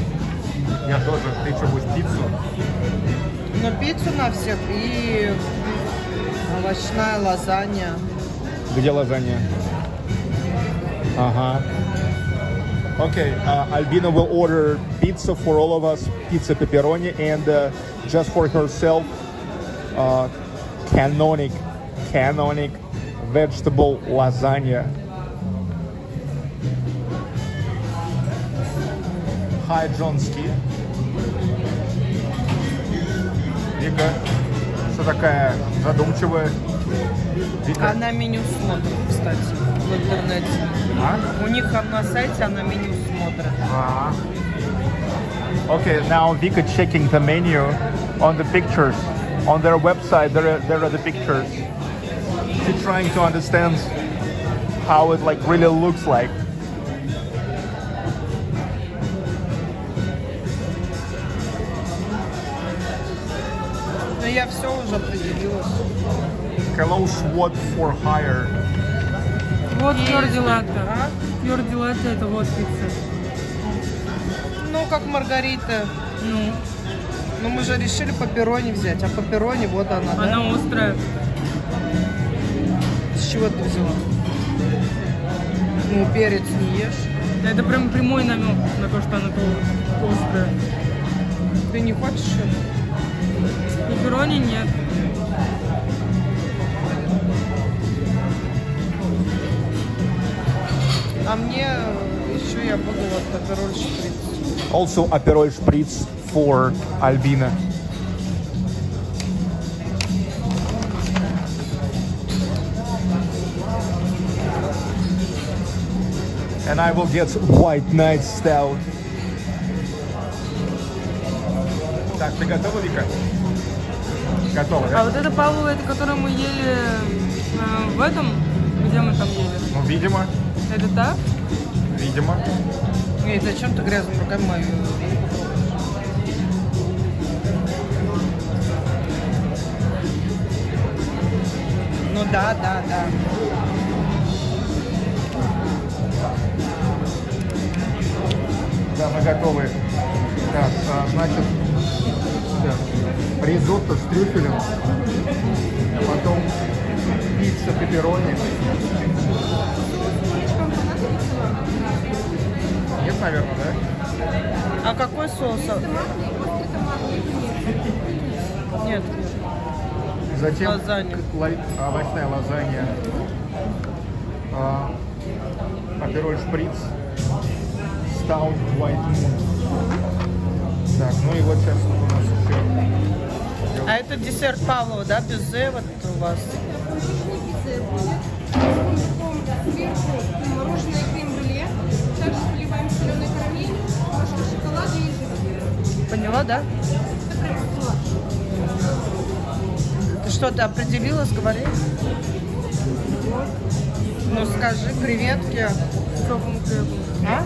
Я тоже. Ты что, будешь пиццу? Но пиццу на всех и овощная лазанья. Где лазанья? Ага. Okay, uh, Albina will order pizza for all of us, pizza pepperoni, and uh, just for herself, uh, canonic, canonic vegetable lasagna. Hi, Джонский. Вика, что такая задумчивая? Вика, Она меню смотрит, кстати, в интернете. а? У них там на сайте она меню смотрит. Uh-huh. Okay, now Vika checking the menu on the pictures. On their website, there are, there are the pictures. She's trying to understand how it like really looks like. Hello SWAT for hire. Вот латте. А? Латте это вот пицца. Ну, как Маргарита. Ну, Ну, мы же решили пепперони взять, а пепперони вот она, да? она острая. С чего ты взяла? Ну, перец не ешь. Это прям прямой намек на то, что она острая. Ты не хочешь? Пепперони нет. А мне еще я буду вот пеппероль шприц. Also Aperol Spritz for Albina. And I will get White Night Stout. Так, ты готова, Вика? Готова, А да? вот это Павлова, это которую мы ели э, в этом, где мы там ели. Ну, видимо, Это так? видимо. Эй, зачем ты грязными руками мою? Ну да, да, да. Да, мы готовы. Так, а, значит, так, ризотто с трюфелем, а потом пицца пепперони. Нет, наверное, да? А какой соус? Нет, нет. Затем Лазанья. лай- овощная лазанья, а, апероль шприц, стаут white moon. Так, ну и вот сейчас у нас еще А это десерт Павлова, да, безе вот у вас? Поняла, да? Ты что, ты определилась, говори? Ну скажи, креветки. Крепом. А?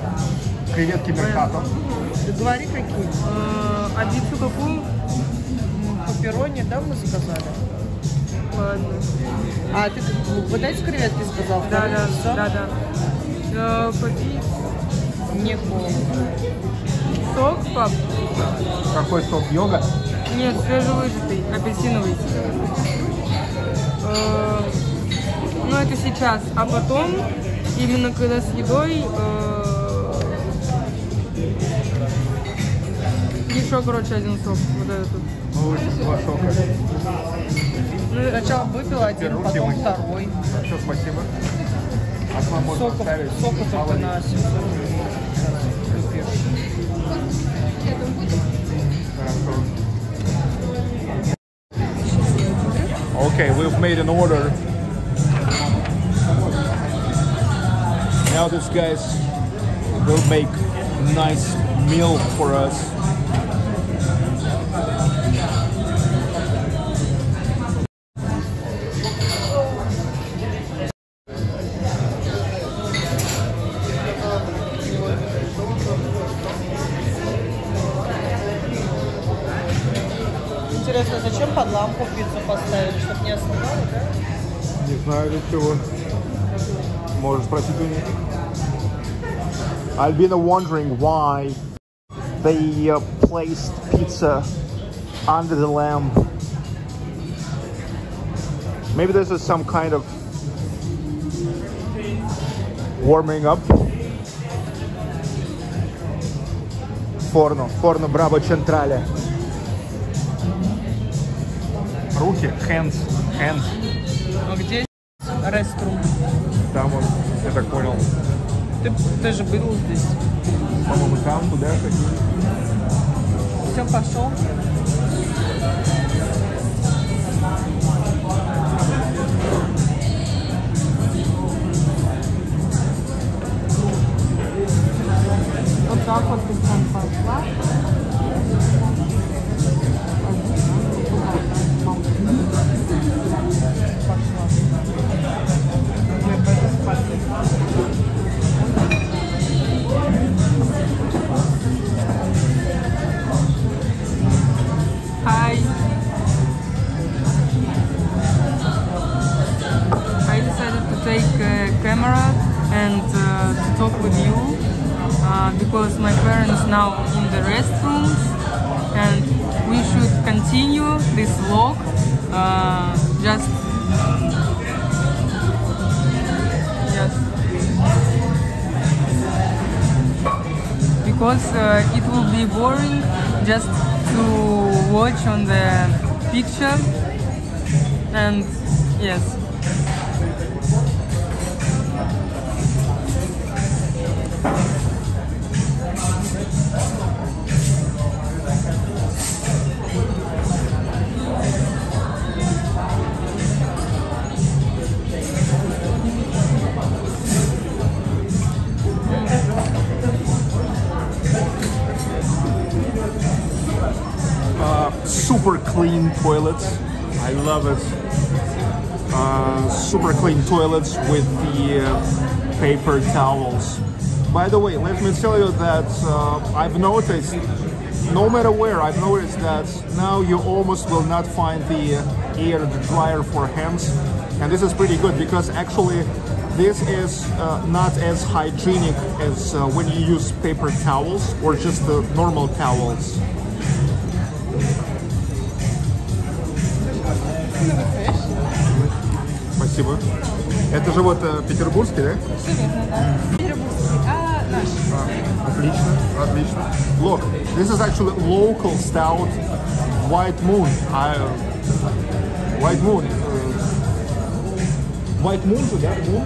креветки меркато. Говори какие. Э, А пиццу какую? М, Пепперони, да, мы заказали? Ладно. А ты вот эти креветки сказал? Да, да, да, да. Э, Попить Не холодно. Сок, пап? Какой сок йога? Нет, свежевыжатый, апельсиновый. Э, Ну, это сейчас. А потом, именно когда с едой, э, еще, короче, один сок. Вот этот. Ну, лучше два сока. Ну, Сначала выпил один, Руки потом мыть. второй. Все, спасибо. Соков, оставить. соков Мало только на 700 Okay, we've made an order. Now these guys will make nice meal for us. Albina wondering why they uh, placed pizza under the lamp. Maybe this is some kind of warming up. Forno, forno Bravo Centrale. Руки, hands, hands. А где реструм? Там он, я так понял. Ты, ты же был здесь. По-моему, там, туда ходили. Все, пошел. Вот так вот ты там. Пошла. And uh, to talk with you uh, because my parents now in the restrooms and we should continue this vlog uh, just yes because uh, it will be boring just to watch on the picture and yes toilets. I love it. Uh, super clean toilets with the uh, paper towels. By the way, let me tell you that uh, I've noticed, no matter where, I've noticed that now you almost will not find the uh, air dryer for hands. And this is pretty good because actually this is uh, not as hygienic as uh, when you use paper towels or just the normal towels. Спасибо. Это же вот э, петербургский, да? Абсолютно, да. Петербургский, а наш. Отлично, отлично. Look, this is actually local stout White Moon. I, uh, э, white Moon. Uh, white Moon, да? Moon?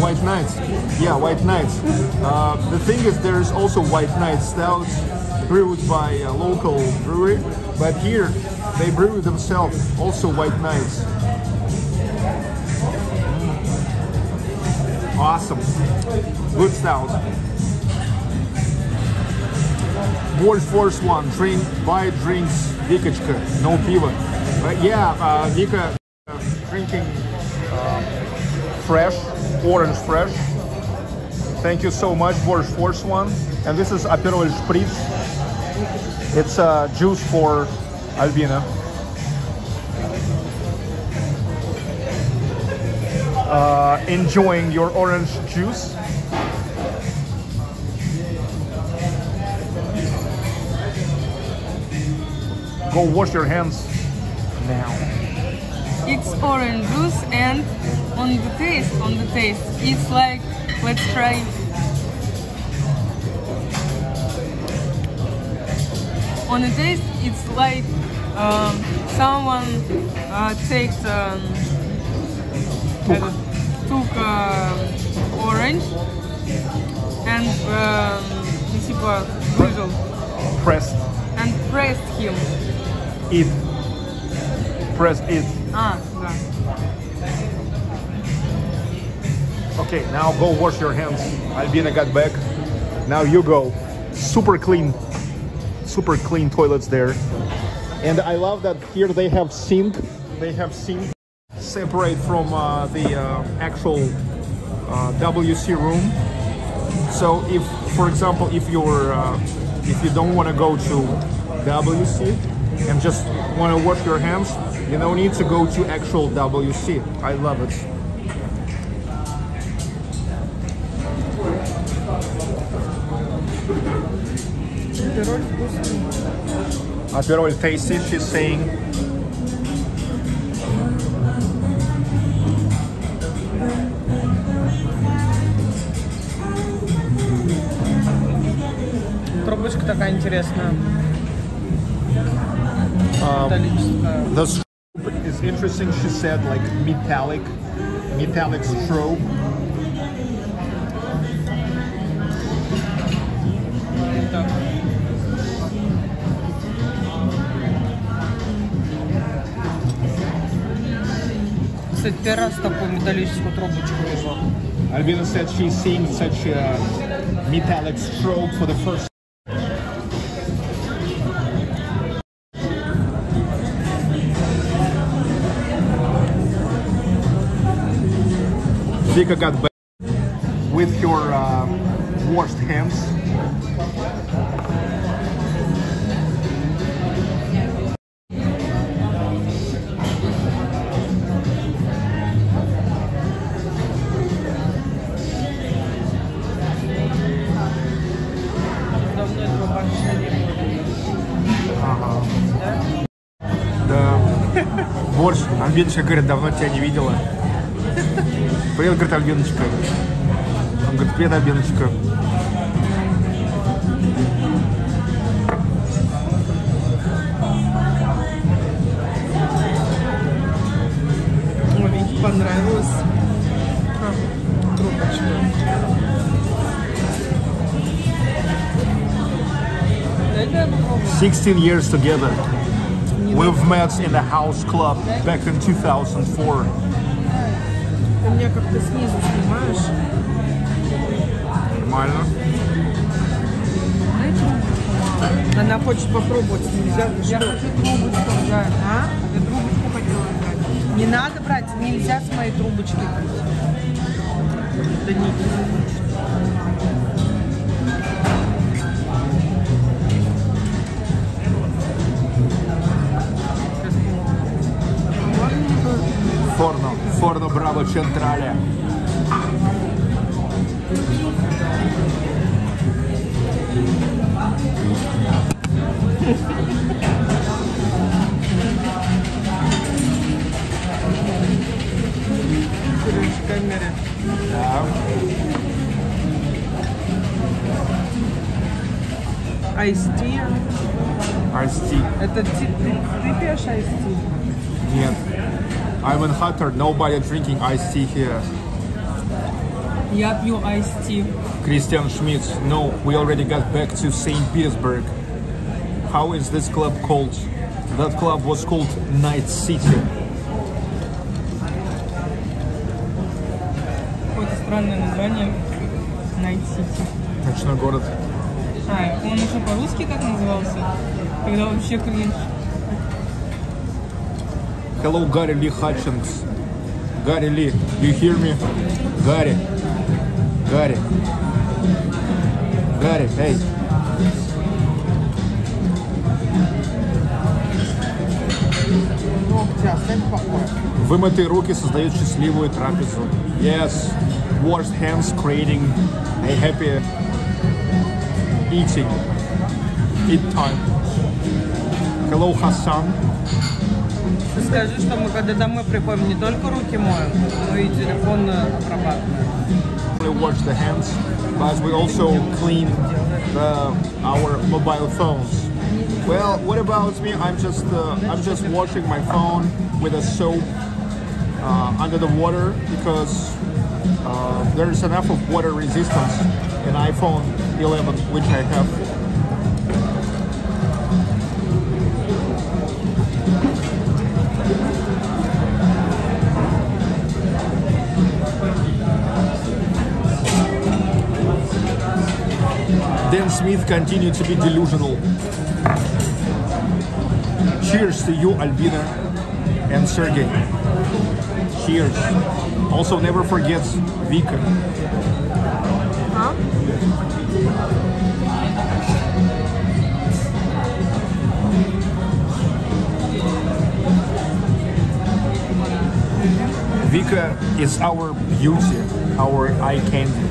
White Nights. Yeah, White Nights. Uh, the thing is, there is also White Night stouts brewed by a local brewery, but here they brew themselves also White Nights. Mm. Awesome. Good stout. Wolf Force One, drink, buy drinks, Викочка, no пиво. But yeah, uh, Vika uh, drinking uh, fresh, orange fresh. Thank you so much, Wolf Force One. And this is Aperol Spritz. It's uh, juice for Albina. Uh, enjoying your orange juice. Go wash your hands now. it's orange juice and on the taste on the taste it's like let's try on the taste it's like um, someone uh, takes um, Took. took um, orange and um, ну, типа выжил Pressed and pressed him it. Pressed it. А, да. Okay, now go wash your hands. Albina got back. Now you go. Super clean, super clean toilets there. And I love that here they have sink. They have sink separate from uh, the uh, actual uh, WC room. So if, for example, if you're uh, if you don't want to go to WC and just want to wash your hands, you don't need to go to actual WC. I love it. Пироль вкусный. Aperol tasty, she's saying. Трубочка такая интересная. Um, Металлическая. the strobe is interesting. She said like metallic, metallic strobe. Кстати, первый раз такую металлическую трубочку вижу. Albina said she's seeing such a metallic strobe for the first. Vika got back with your uh, washed hands. Альбиночка говорит, давно тебя не видела. Привет, говорит Альбиночка. Он говорит, привет, Альбиночка. Ой, понравилось. Попробую. 16 years together. We've met in the house club back in 2004. Ты меня как-то снизу снимаешь. Нормально. Она хочет попробовать. Нельзя. Я Что? хочу трубочку взять. А? Я трубочку хотела взять. Не надо брать, нельзя с моей трубочки. Да не Форда Браво Централе. камере. Да. Айсти. Айсти. Это ты, ты, ты пьешь айсти? Нет. I'm in Qatar. Nobody drinking iced tea here. Я пью айсти. Christian Schmidt. No, we already got back to St. Petersburg. How is this club called? That club was called Night City. Какое-то странное название. Night City. Ночной город. А, он еще по-русски так назывался? Когда вообще кринж. Hello, Gary Lee Hutchins. Gary Lee, you hear me? Gary. Gary. Gary, hey. Вымытые руки создают счастливую трапезу. Yes, washed hands creating a happy eating. Eat time. Hello, Hassan. Ты скажи, что мы когда домой приходим, не только руки моем, но и телефон э, обрабатываем. We wash the hands, but we also clean the, our mobile phones. Well, what about me? I'm just uh, I'm just washing my phone with a soap uh, under the water because uh, there's enough of water resistance in iPhone 11, which I have. Smith continued to be delusional. Cheers to you, Albina and Sergey. Cheers. Also, never forget Vika. А? Vika is our beauty, our eye candy.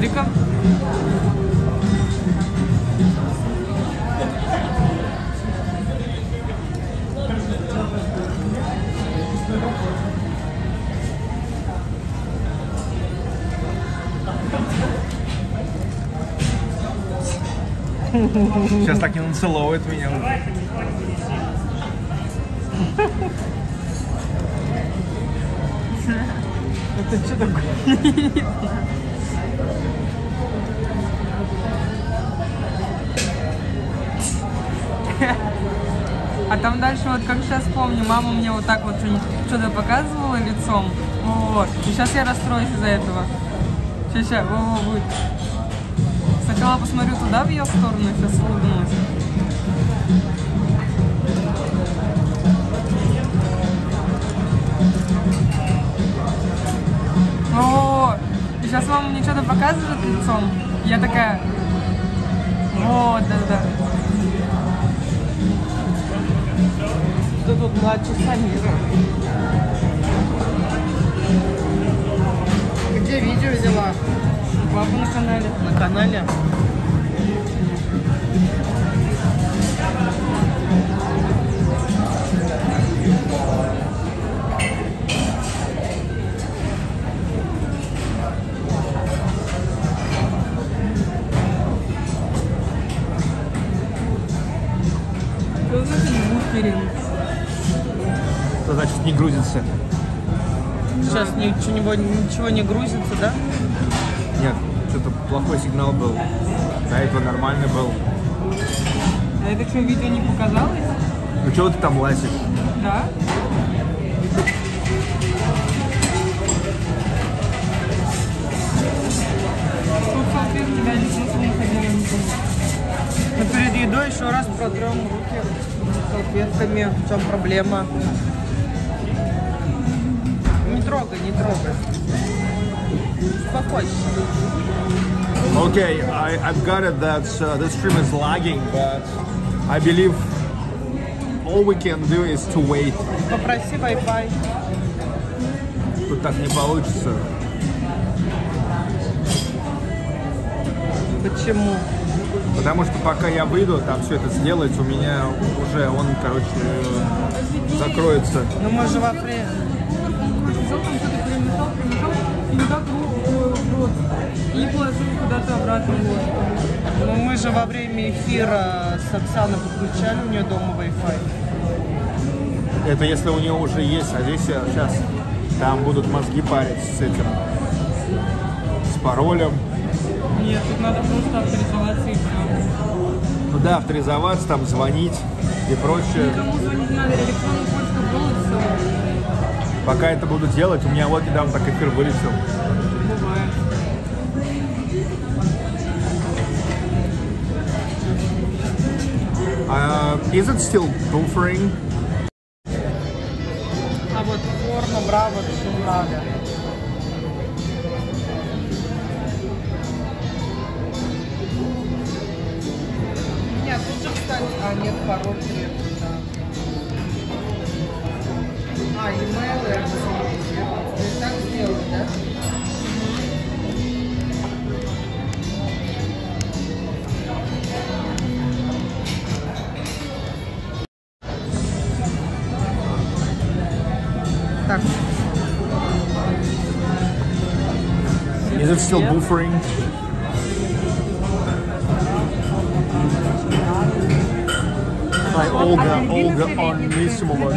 Сейчас, подожди-ка. Сейчас так не нацеловывает меня. Это что такое? Дальше, вот как сейчас помню, мама мне вот так вот что-то показывала лицом. Вот. И сейчас я расстроюсь из-за этого. Сейчас, сейчас, во, во, будет. Сначала посмотрю туда, в ее сторону, сейчас улыбнусь. О, и сейчас мама мне что-то показывает лицом. Я такая, вот, да-да. Тут младший Самира? Где видео взяла? Папа на канале. На канале? Не грузится. Сейчас ничего, ничего не грузится, да? Нет, что-то плохой сигнал был. До этого нормальный был. А это что, видео не показалось? Ну чего ты там лазишь? Да? Тут салфетки не. Но перед едой еще раз протрем руки салфетками. В чем проблема? Трогай. Успокойся. Okay, I, I've got it that uh, the stream is lagging, but I believe all we can do is to wait. Попроси Wi-Fi. Тут так не получится. Почему? Потому что пока я выйду, там все это сделать, у меня уже он, короче, э, закроется. Ну мы же во время... И положил куда-то обратно ложку. Ну мы же во время эфира с Оксаной подключали у нее дома Wi-Fi. Это если у нее уже есть, а здесь сейчас там будут мозги парить с этим, с паролем. Нет, тут надо просто авторизоваться и все. Ну да, авторизоваться, там звонить и прочее. Кому звонить надо, электронную почту все. Пока это буду делать, у меня вот недавно так эфир вылетел. Uh, is it still buffering? А вот форма Браво Шумрага. Buffering? Hi, Olga, Olga Onisimova.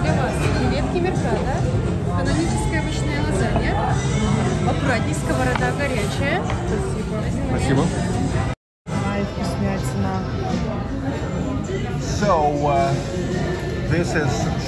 Для вас креветки мерката, каноническая овощная лазанья, Аккуратней, сковорода горячая. Спасибо. Ай, вкуснятина. So, uh, this is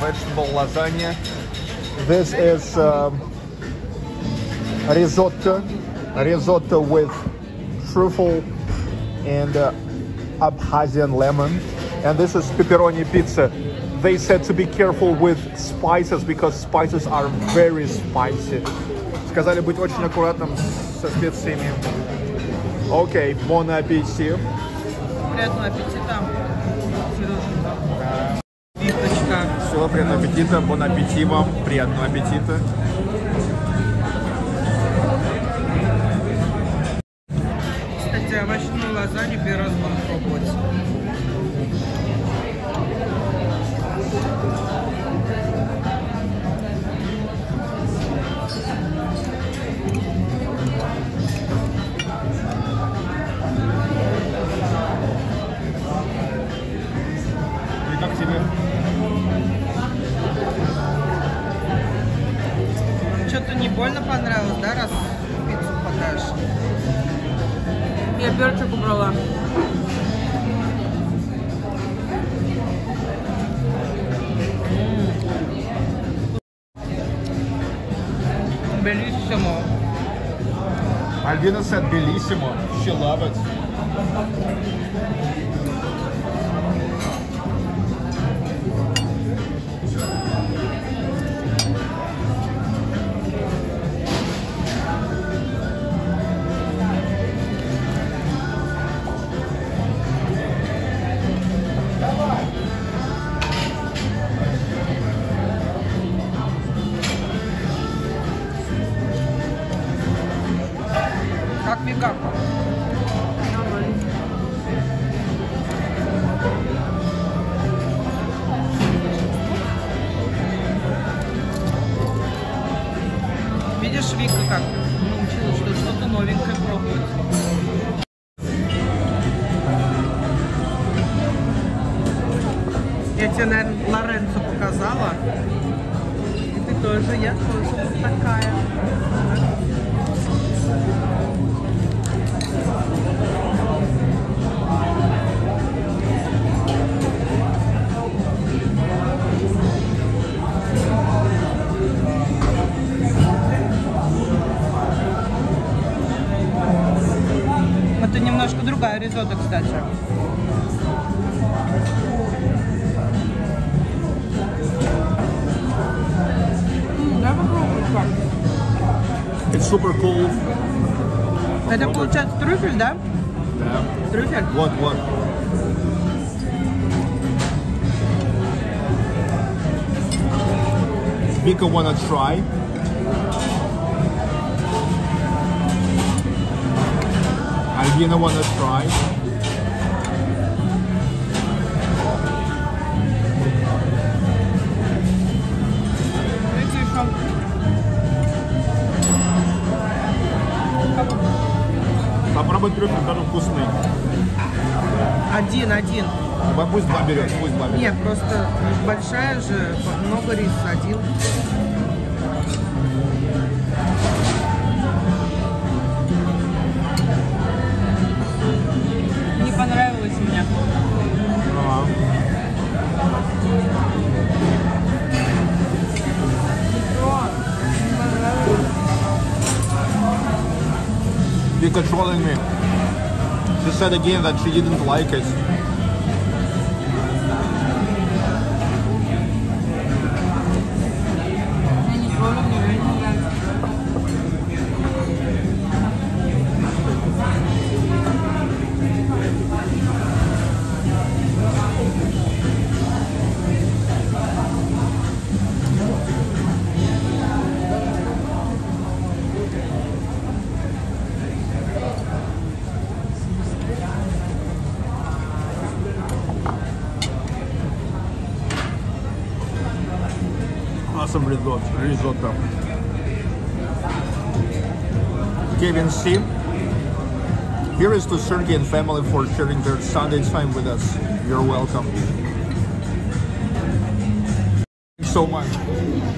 vegetable lasagna. This is um, risotto. Risotto with truffle and uh, Abkhazian lemon. And this is pepperoni pizza. They said to be careful with spices because spices are very spicy. Сказали быть очень аккуратным со специями. Окей, bon appétit. Приятного аппетита. Приятного аппетита, бон аппетит вам, приятного аппетита. Трюфель, да? Да. Трюфель? Вот, вот. Wanna try? Albina wanna try? Берет, пусть берет. Нет, просто большая же, много риса, один. Не понравилось мне. Ага. You're controlling me. She said again that she didn't like it. Risotto. risotto. Kevin C. Here is to Sergey and family for sharing their Sunday time with us. You're welcome. Thanks so much.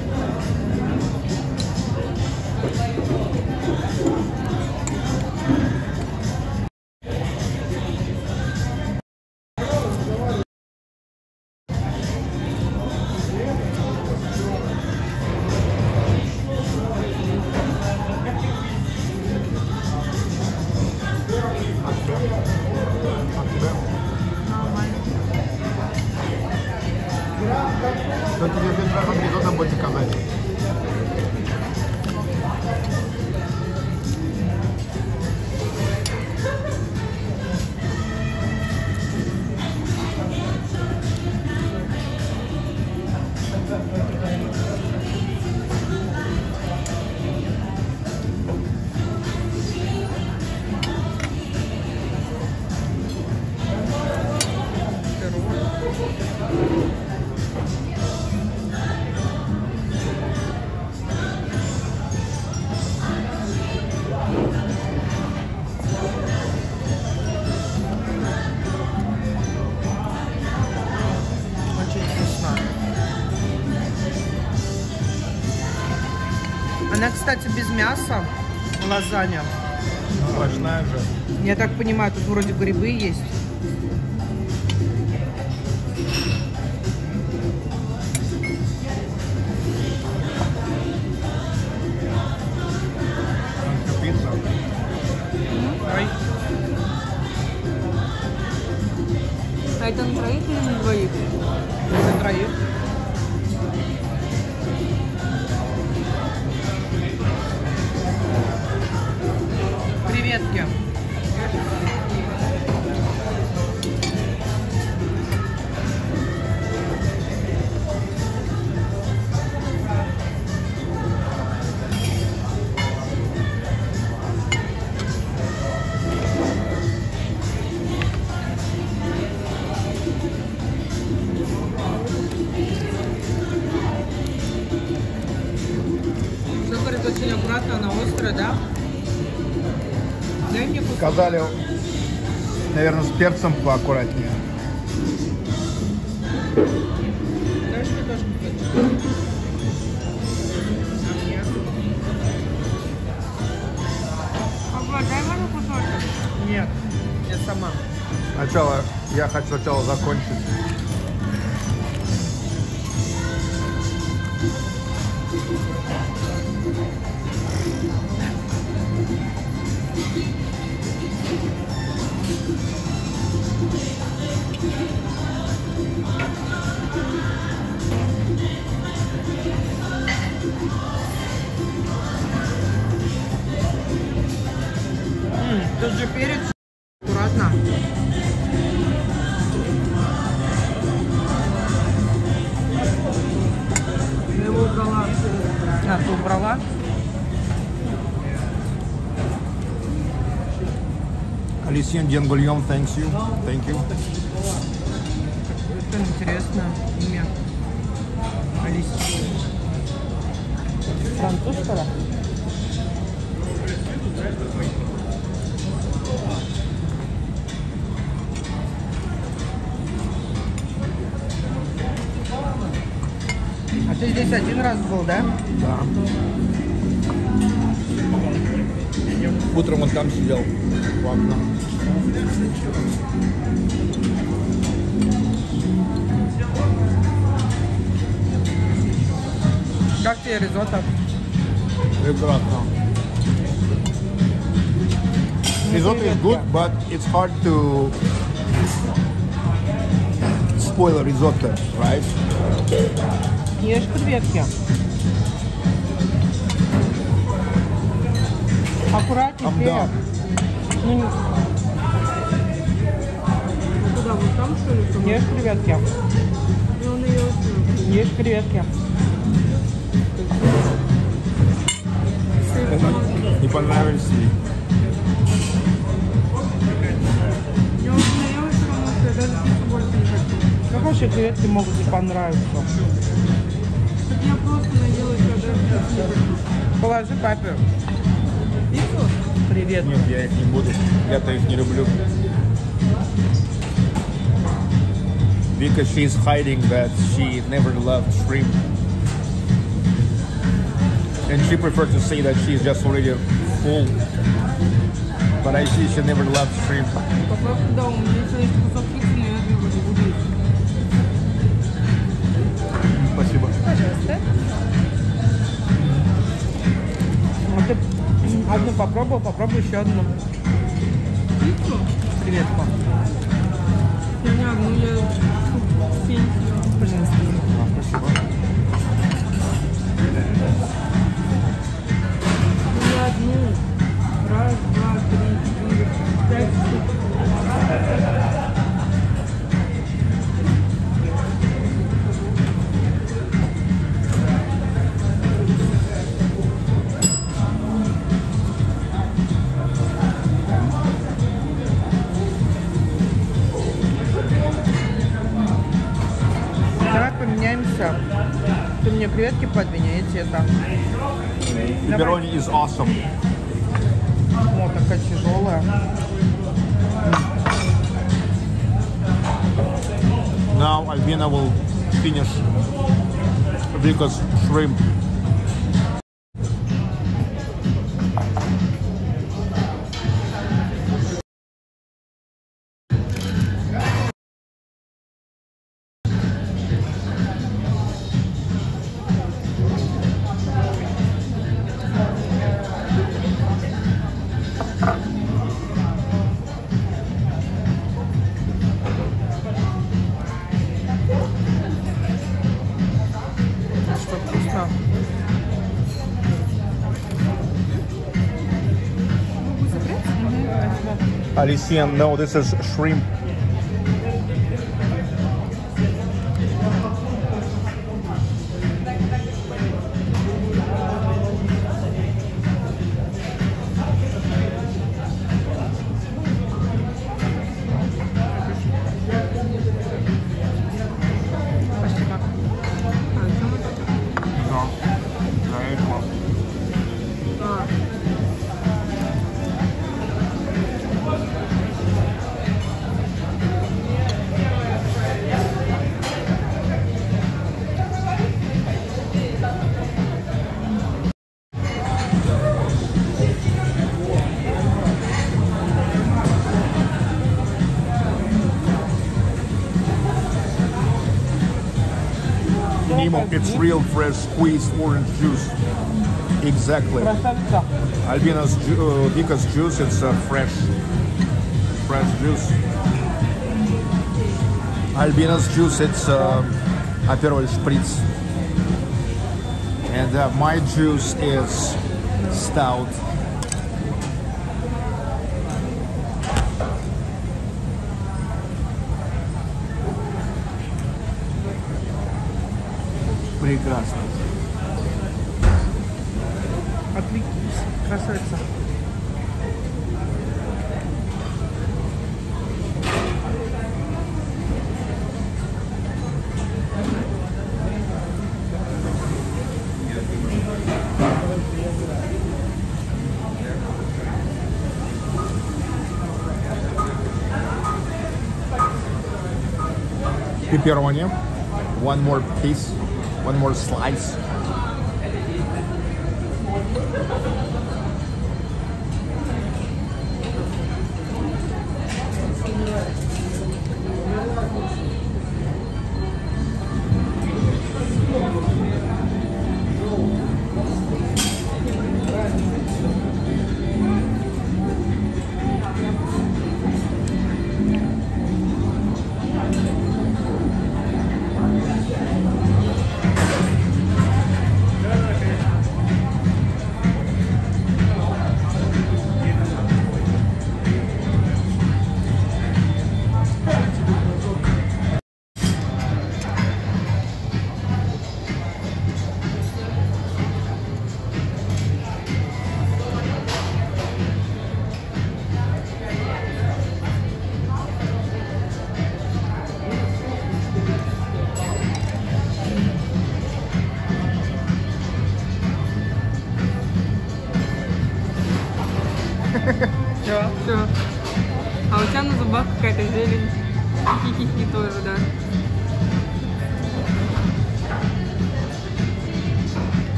Лазанья. Сплошная же. Я так понимаю, тут вроде грибы есть. Перцем поаккуратнее. Christian Giangolion thanks you. Thank you. Прекрасно. Risotto is good, but it's hard to spoil a risotto, right? Ешь креветки. Аккуратнее, done. Ну, не- Куда, вот там что ли? там? Ешь креветки. Снял. Ешь креветки. Не понравились ли? Я уже наелась, потому что я даже пиццу больше не хочу. Как вообще креветки могут не понравиться? Так я просто наелась Положи папе. Привет. Нет, я их не буду. Я-то их не люблю. Because she's hiding that she never loved shrimp. And she prefers to say that she's just already full. But I see she never loved shrimp. Спасибо. Пожалуйста. А ты одну попробовал, попробуй еще одну. Привет, пап. Я не одну, я. Поменяемся. Ты мне креветки подвинь, а я тебе там. Pepperoni is awesome. О, такая тяжелая. Albina will finish Vika's shrimp. Alicia, no, this is shrimp. It's real fresh squeezed orange juice. Exactly. Albina's uh, juice, it's uh, fresh, fresh juice. Albina's juice, it's uh, Aperol Spritz. And uh, my juice is stout. Pepperoni, one more piece, one more slice.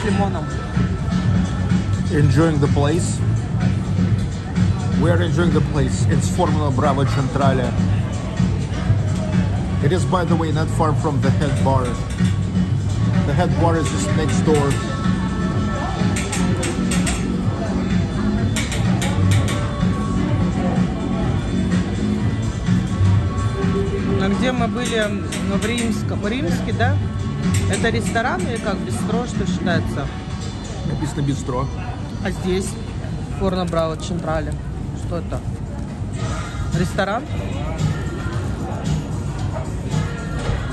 с лимоном. Enjoying the place. We are enjoying the place. It's Forno Bravo Centrale. It is, by the way, not far from the head bar. The head bar is just next door. где мы были в Римском. Римске, да? Это ресторан или как? Бистро, что считается? Написано бистро. А здесь? Форно Браво Централе. Что это? Ресторан?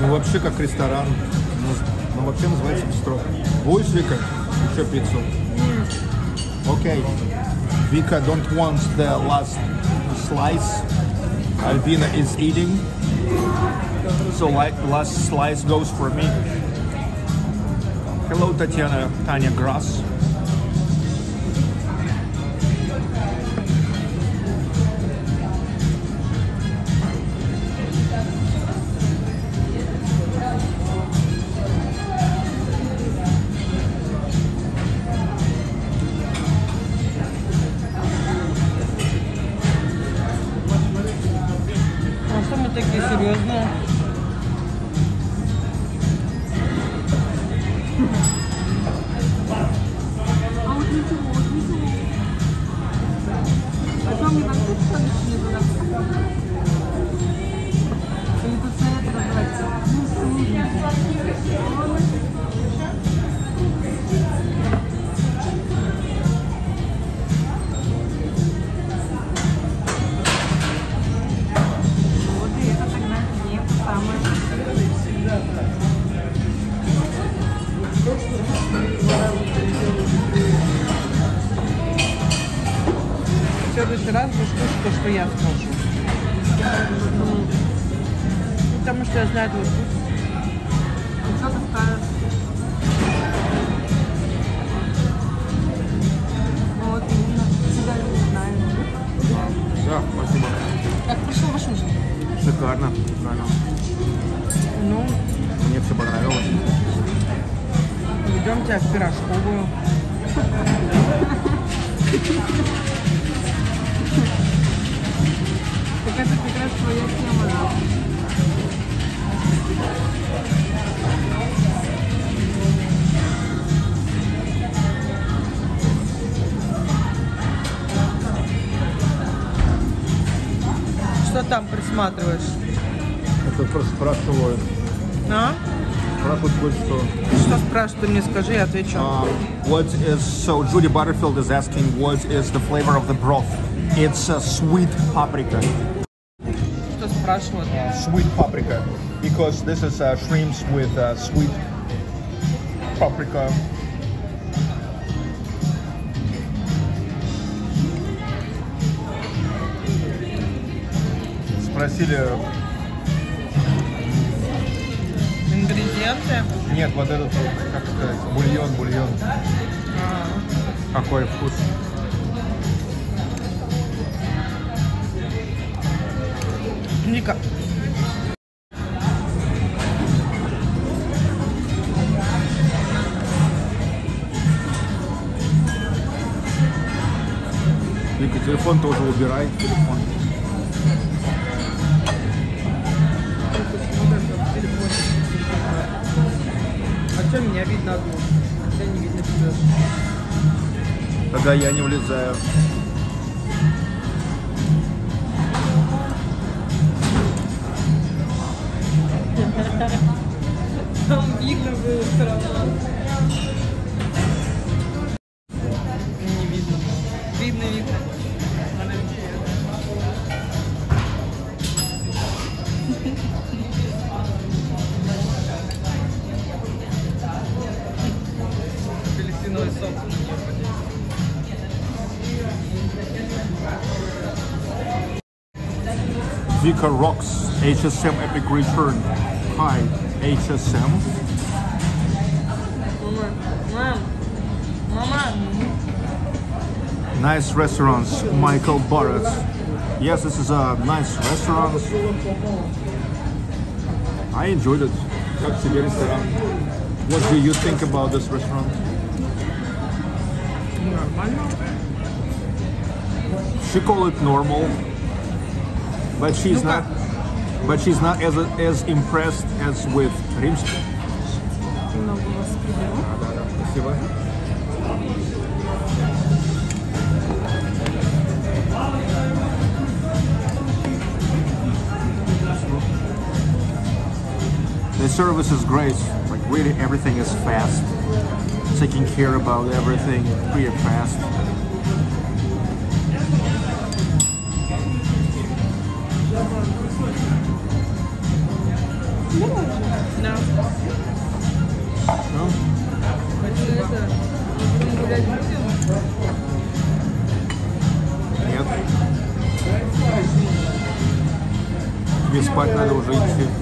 Ну, вообще как ресторан. Ну, ну, вообще называется бистро. Будешь, Вика? Еще пиццу? Окей. Vika don't want the last slice. Albina is eating. So like last slice goes for me. Hello, Tatiana Tanya Grass. Тебя в пирожковую. Так это как раз твоя тема. Что там присматриваешь? Это просто спрашиваю. А? Спрашивают кое-что. Что спрашивают, ты мне скажи, я отвечу. Um, what is so? Judy Butterfield is asking what is the flavor of the broth? It's a sweet paprika. Что спрашивают? Sweet paprika, because this is uh, shrimps with uh, sweet paprika. Спросили, Ингредиенты? нет, вот этот, как сказать, бульон, бульон. Какой вкус? Ника. Вика, телефон тоже убирай. Телефон. Тогда я не влезаю. Vika rocks HSM Epic Return. Hi, HSM. Мама, мам, мама. Nice restaurants, Michael Barrett. Yes, this is a nice restaurant. I enjoyed it. Как тебе ресторан? What do you think about this restaurant? Нормально. She call it normal, but she's Ну not. But she's not as as impressed as with Римский. Много вас приберу. Да, да, спасибо. The service is great. Like really, everything is fast. Taking care about everything pretty fast. Нет. Тебе спать надо уже идти.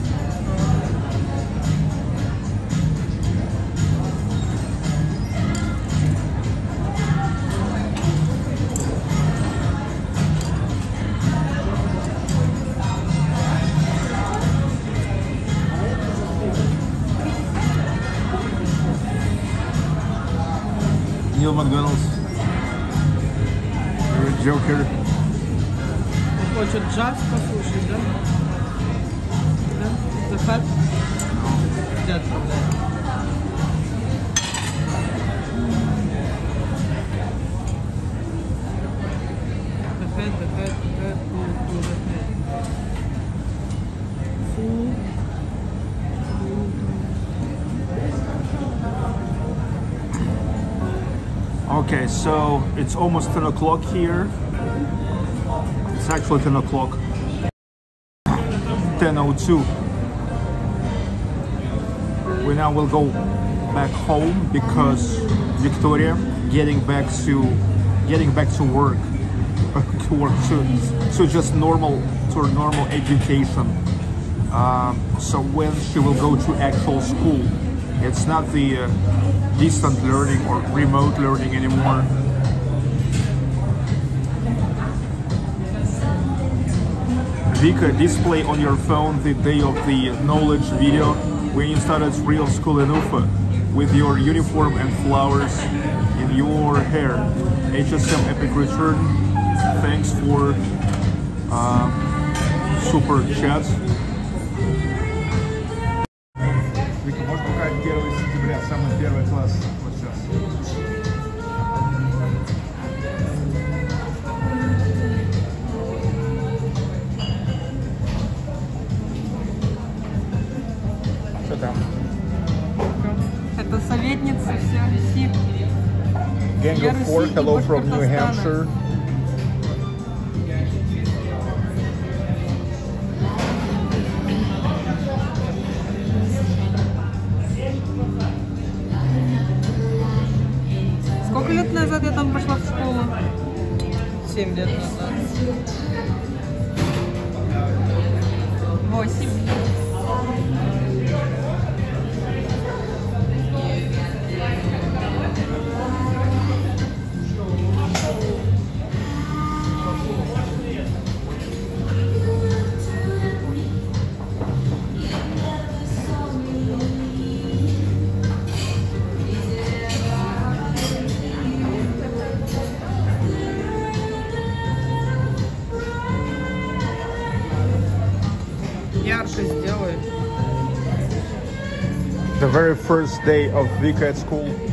So it's almost 10 o'clock here. It's actually 10 o'clock. 10.02. We now will go back home because Victoria getting back to getting back to work to work to, to just normal to normal education. Um, so when she will go to actual school, it's not the uh, distant learning or remote learning anymore. Vika, display on your phone the day of the knowledge video when you started real school in Ufa with your uniform and flowers in your hair. HSM Epic Return, thanks for uh, super chat. from New Hampshire. Very first day of Vika at school.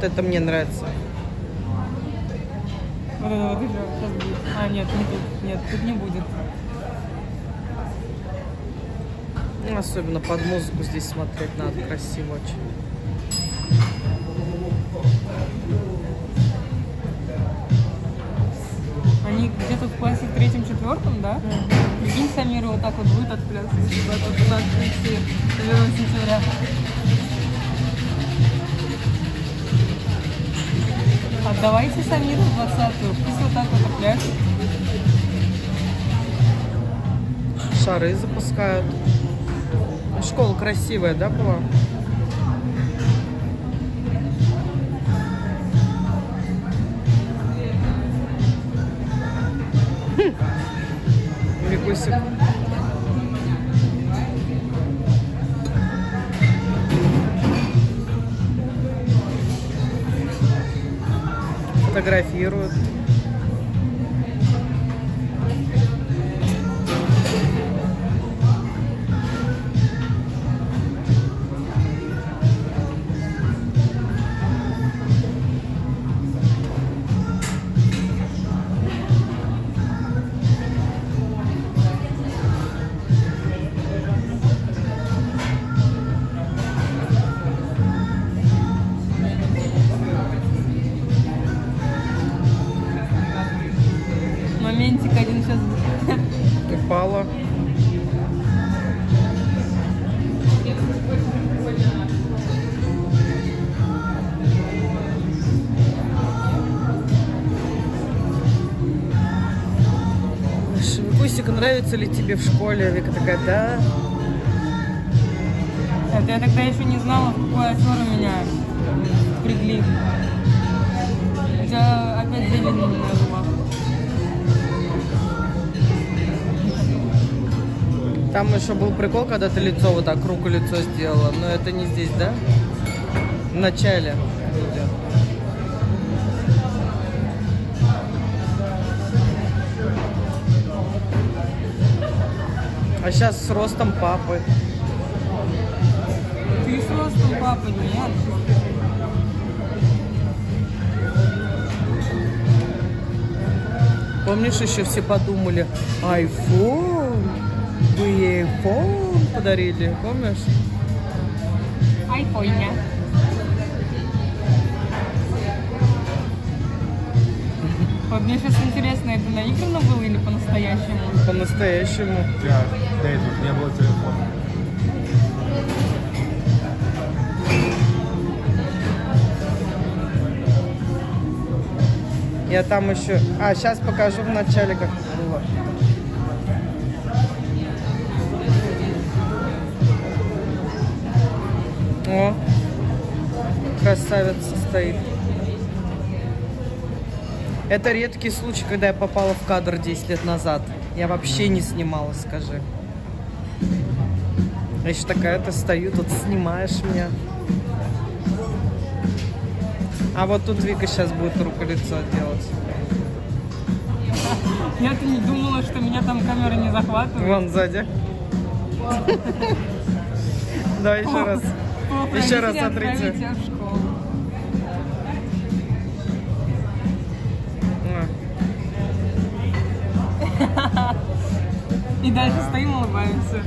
Вот это мне нравится. Вот это вот сейчас будет. А, нет, не тут. Нет, тут не будет. Ну, Особенно под музыку здесь смотреть надо красиво очень. выпускают. Школа красивая, да, была? Хм. Бегусик. Фотографируют. Тебе в школе? Вика такая, да. Это я тогда еще не знала, в какой аферу меня впрягли. Я опять беременная была. Там еще был прикол, когда ты лицо вот так, руку лицо сделала. Но это не здесь, да? В начале. А сейчас с ростом папы. Ты с ростом папа, нет? Помнишь, еще все подумали, iPhone, вы ей iPhone подарили, помнишь? Айфоня. Вот мне сейчас интересно, это наиграно было или по-настоящему? По-настоящему. Да, да, тут не было телефона. Я там еще... А, сейчас покажу в начале, как это было. О, красавица стоит. Это редкий случай, когда я попала в кадр 10 лет назад. Я вообще не снималась, скажи. Я еще такая-то стою, тут снимаешь меня. А вот тут Вика сейчас будет руку-лицо делать. Я-то не думала, что меня там камера не захватывает. Вон сзади. Давай еще раз. Еще раз смотрите. А. И дальше стоим, улыбаемся.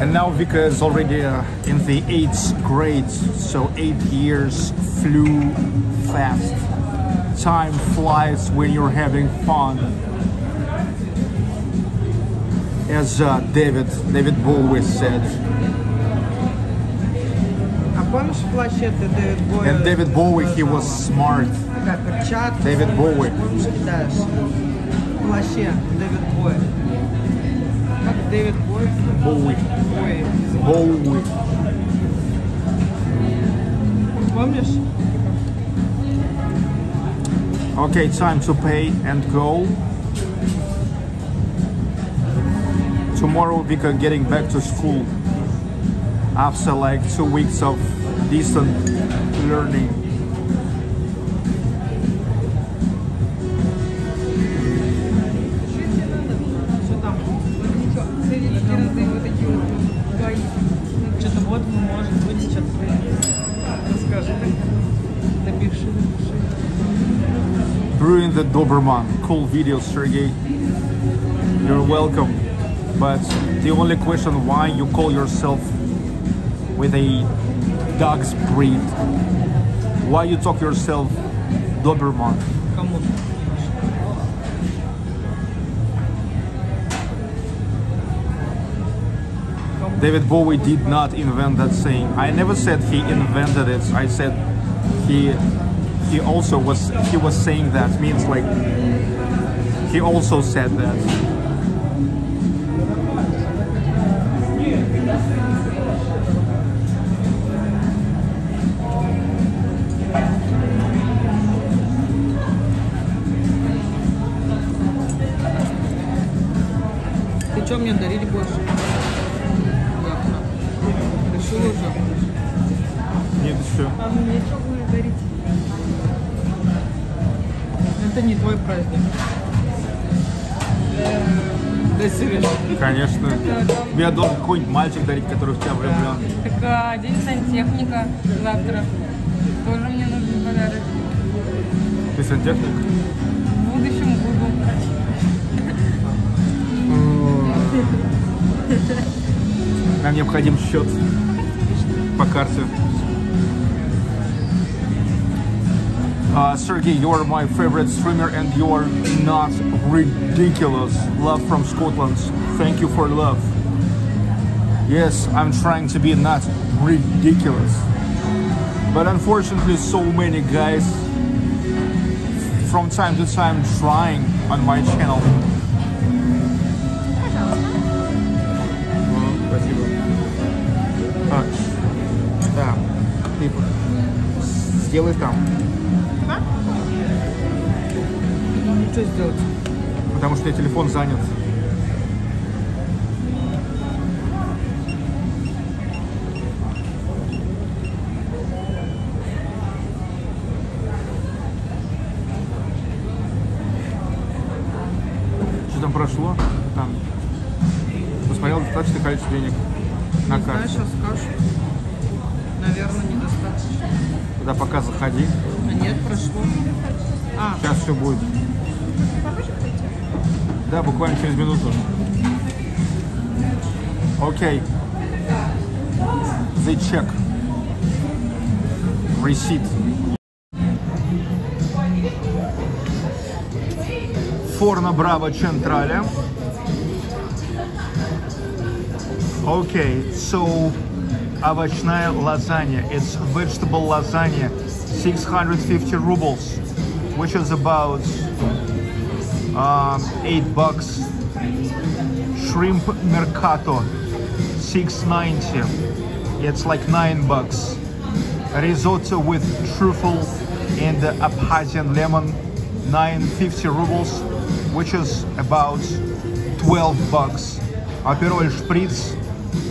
And now Vika is already uh, in the eighth grade, so eight years flew fast. Time flies when you're having fun. as uh, David David Bowie said. And David Bowie, he was smart. Такая перчатка. David Bowie. Кидаешь. В плаще Дэвид Боуи. Как Дэвид Боуи? Bowie. Боуи. Bowie. Помнишь? Okay, time to pay and go. Tomorrow we are getting back to school after like two weeks of distant learning. Что там? Что-то вот мы можем быть что-то Расскажи. Напиши, напиши. Brewing the Doberman. Cool video, Sergey. You're welcome. But the only question why you call yourself with a dog's breed? Why you talk yourself Doberman? David Bowie did not invent that saying. I never said he invented it. I said he he also was he was saying that means like he also said that. Праздник. Да, серьезно. Конечно. Мне должен какой-нибудь мальчик дарить, который в тебя влюблен. Так а, день сантехника завтра. Тоже мне нужен подарок. Ты сантехник? В будущем буду. Нам необходим счет по карте. Uh, Sergey, you're my favorite streamer and you're not ridiculous. Love from Scotland. Thank you for love. Yes, I'm trying to be not ridiculous. But unfortunately, so many guys from time to time trying on my channel. Спасибо. А, да, ты сделай там, Что сделать? потому что телефон занят. seat. Forno Bravo Centrale. Okay, so овощная lasagna. It's vegetable lasagna, 650 rubles, which is about um, 8 bucks. Shrimp Mercato, 690. It's like 9 bucks. Risotto with truffle and Abkhazian lemon, 950 rubles, which is about 12 bucks. Aperol Spritz,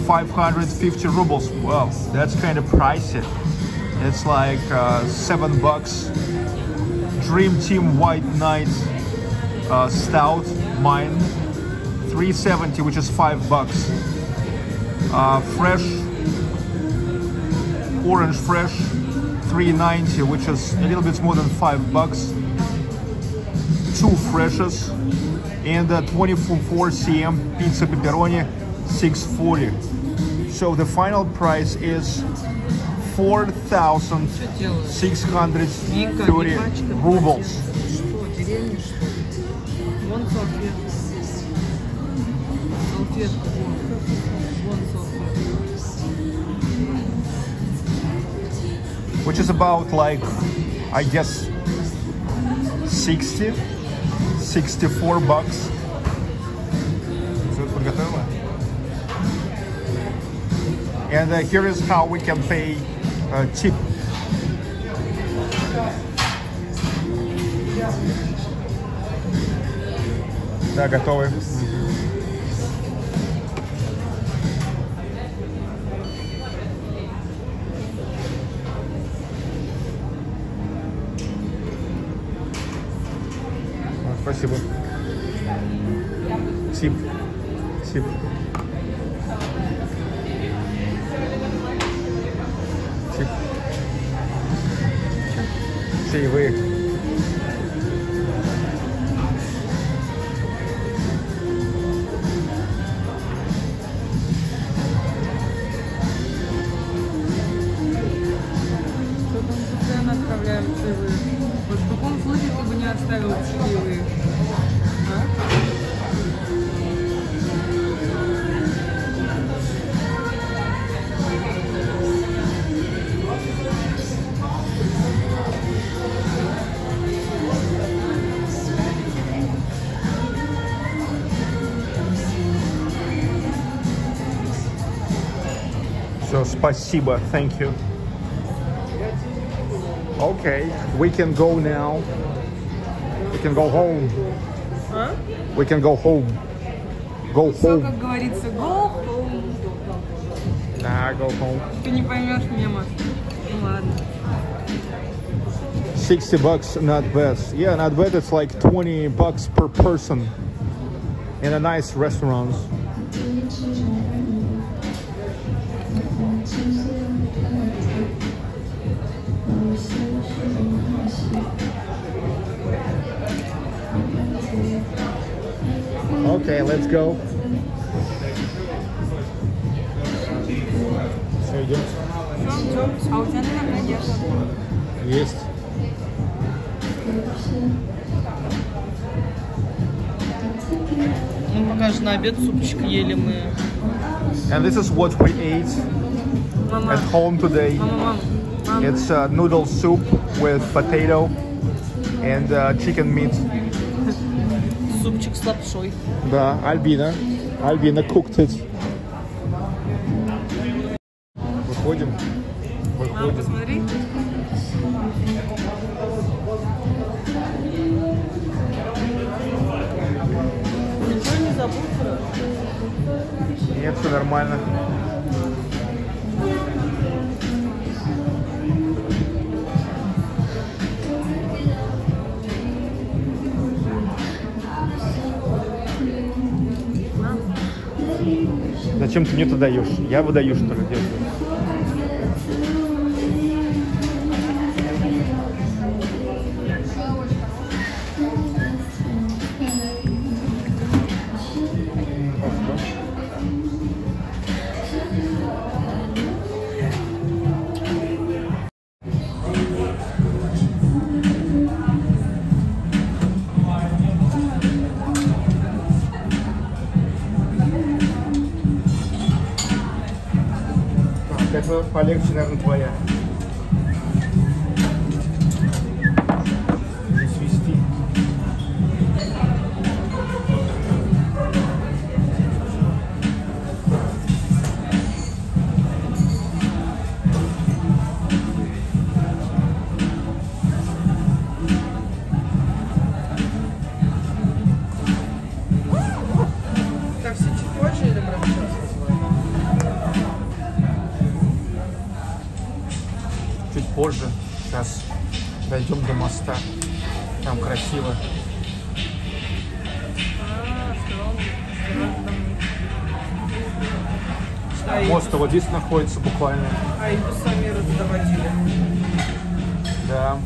550 rubles. Wow, that's kind of pricey. It's like uh, 7 bucks. Dream Team White Night uh, Stout, mine, 370, which is 5 bucks. Uh, fresh, orange fresh 390 which is a little bit more than five bucks. Two freshes and the 24 cm pizza pepperoni 640 so the final price is 4630 rubles. which is about like I guess 60 64 bucks. Все это подготовила? And uh, here is how we can pay uh, tip. Да, готовы. Спасибо. Сип. Сип. Сип. Чаевые. Что спасибо. Thank you. Okay, we can go now. We can go home. А? We can go home. Go Все, home. как говорится, go home. Nah, go home. Ты не поймешь мема. Ну ладно. 60 bucks, not bad. Yeah, not bad. It's like 20 bucks per person in a nice restaurant. Okay, let's go. Все, идем. Все, а у тебя, наверное, нет. Есть. Ну, пока же на обед супчик ели мы. And this is what we ate Мама, at home today. мама, мам, мам. It's uh, noodle soup with potato and uh, chicken meat. С лапшой. Да, Альбина. Альбина cooked it. Даешь? Я выдаю, что ли? находится буквально. а и сами доводили. Да.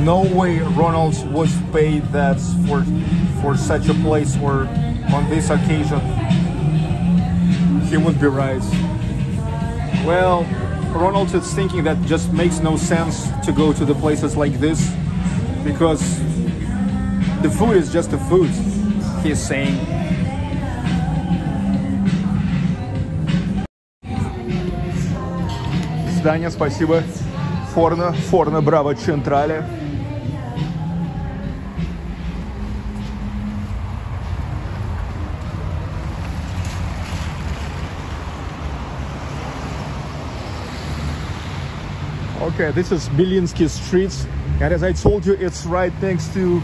No way Ronald was paid that for for such a place or on this occasion. He would be right. Well, Ronald is thinking that just makes no sense to go to the places like this because the food is just the food. He's saying. Здание, спасибо. Форно, Форно Браво Централе. Okay, this is Belinsky Street, and as I told you, it's right next to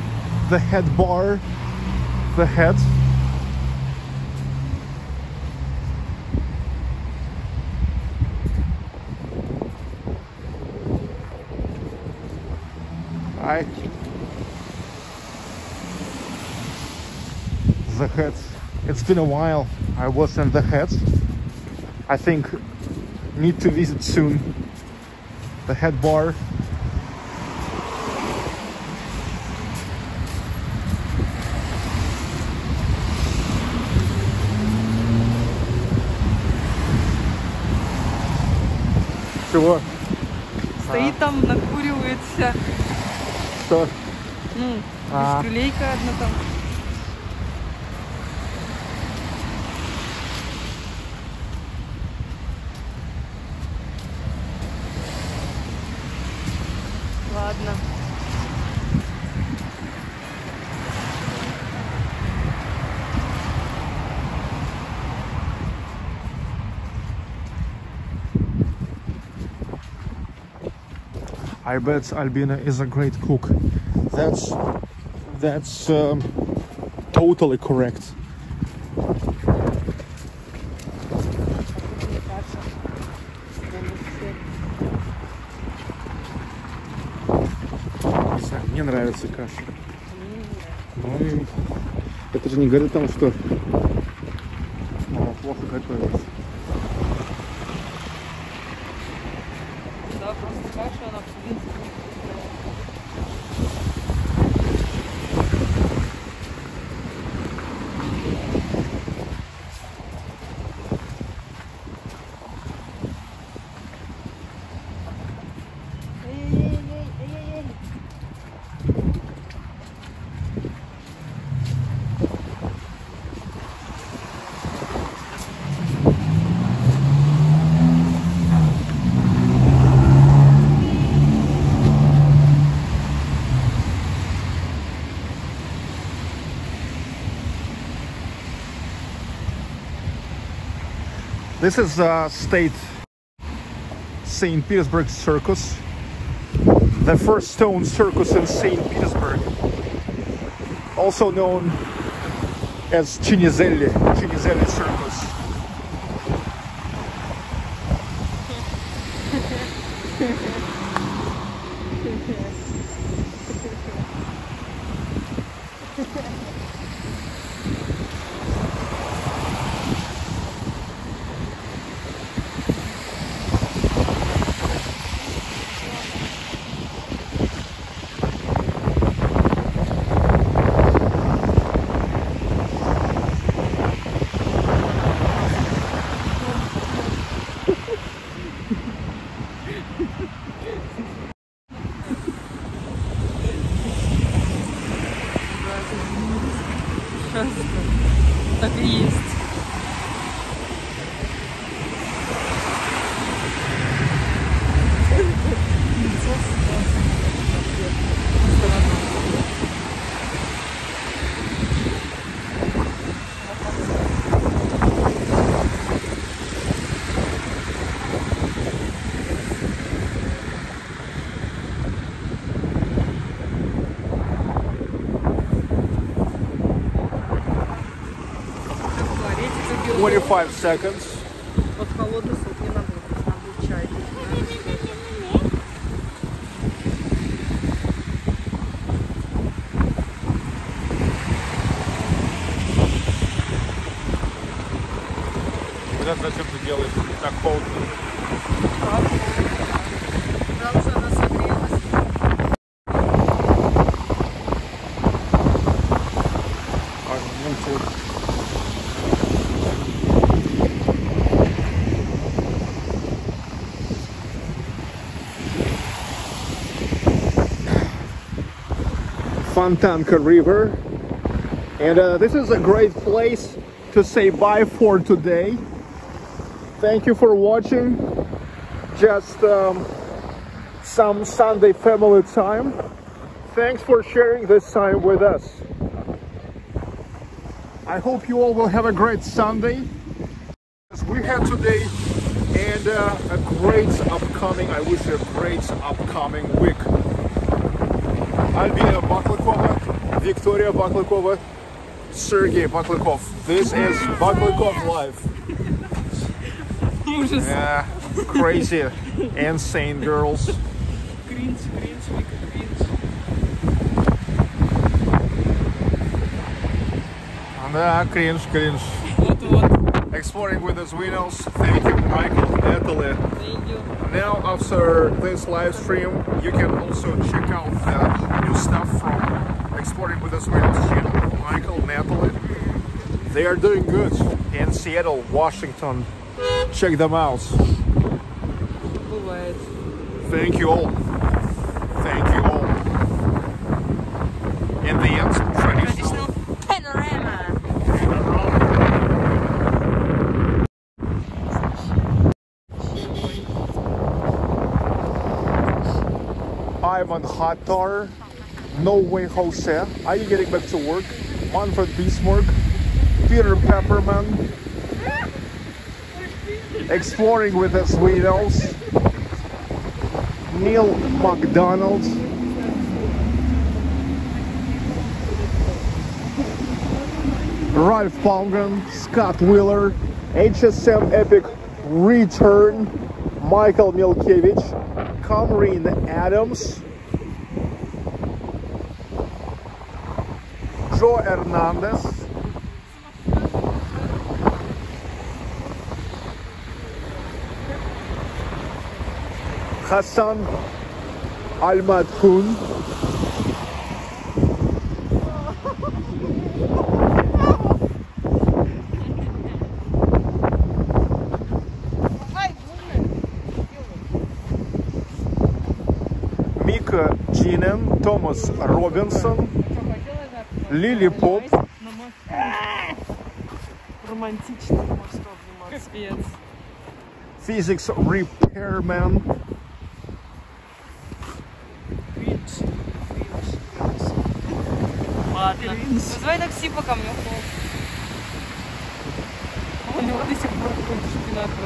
the head bar, the head. I the head. It's been a while. I was in the head. I think need to visit soon the head bar. Чего? Стоит там, накуривается. Что? Ну, А. одна там. Ладно. I bet Albina is a great cook. That's that's um, totally correct. Мне нравится каша. Ну, это же не говорит о том, что This is uh, State St. Petersburg Circus, the first stone circus in St. Petersburg, also known as Ciniselli, Ciniselli Circus. five seconds. Fontanka River. And uh, this is a great place to say bye for today. Thank you for watching. Just um, some Sunday family time. Thanks for sharing this time with us. I hope you all will have a great Sunday. As we had today and uh, a great upcoming, I wish a great upcoming week. I'll Albina Baklykova, Victoria Baklykova, Sergey Baklykov. This is Baklykov life. Yeah, crazy, insane girls. Cringe, cringe, cringe. Да, кринж, кринж. Exploring with us, Winnels. Thank you, Michael, Natalie. Thank you. Now, after this live stream, you can also check out the new stuff from exporting with us right to Seattle. Michael Natalie. They are doing good in Seattle, Washington. Check them out. Right. Thank you all. Thank you all. In the end, traditional panorama. I'm on hot tar. No way, Jose. Are you getting back to work? Manfred Bismarck, Peter Pepperman, exploring with the Sweetos, Neil McDonald, Ralph Palmgren, Scott Wheeler, HSM Epic Return, Michael Milkevich, Comrine Adams, Joe Hernandez. Hasan Almadkun. Мика Чинен, Томас Робинсон. Лили Поп, Романтично заниматься. Капец. Physics Repairman. Ладно. Вызывай такси, пока мне холодно. У него до сих пор какой-то шпинат в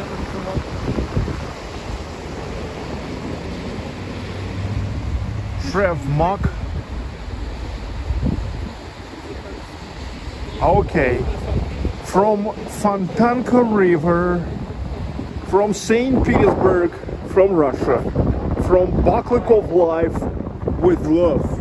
этом Okay, from Fontanka River, from St. Petersburg, from Russia, from Baklykov Life with love.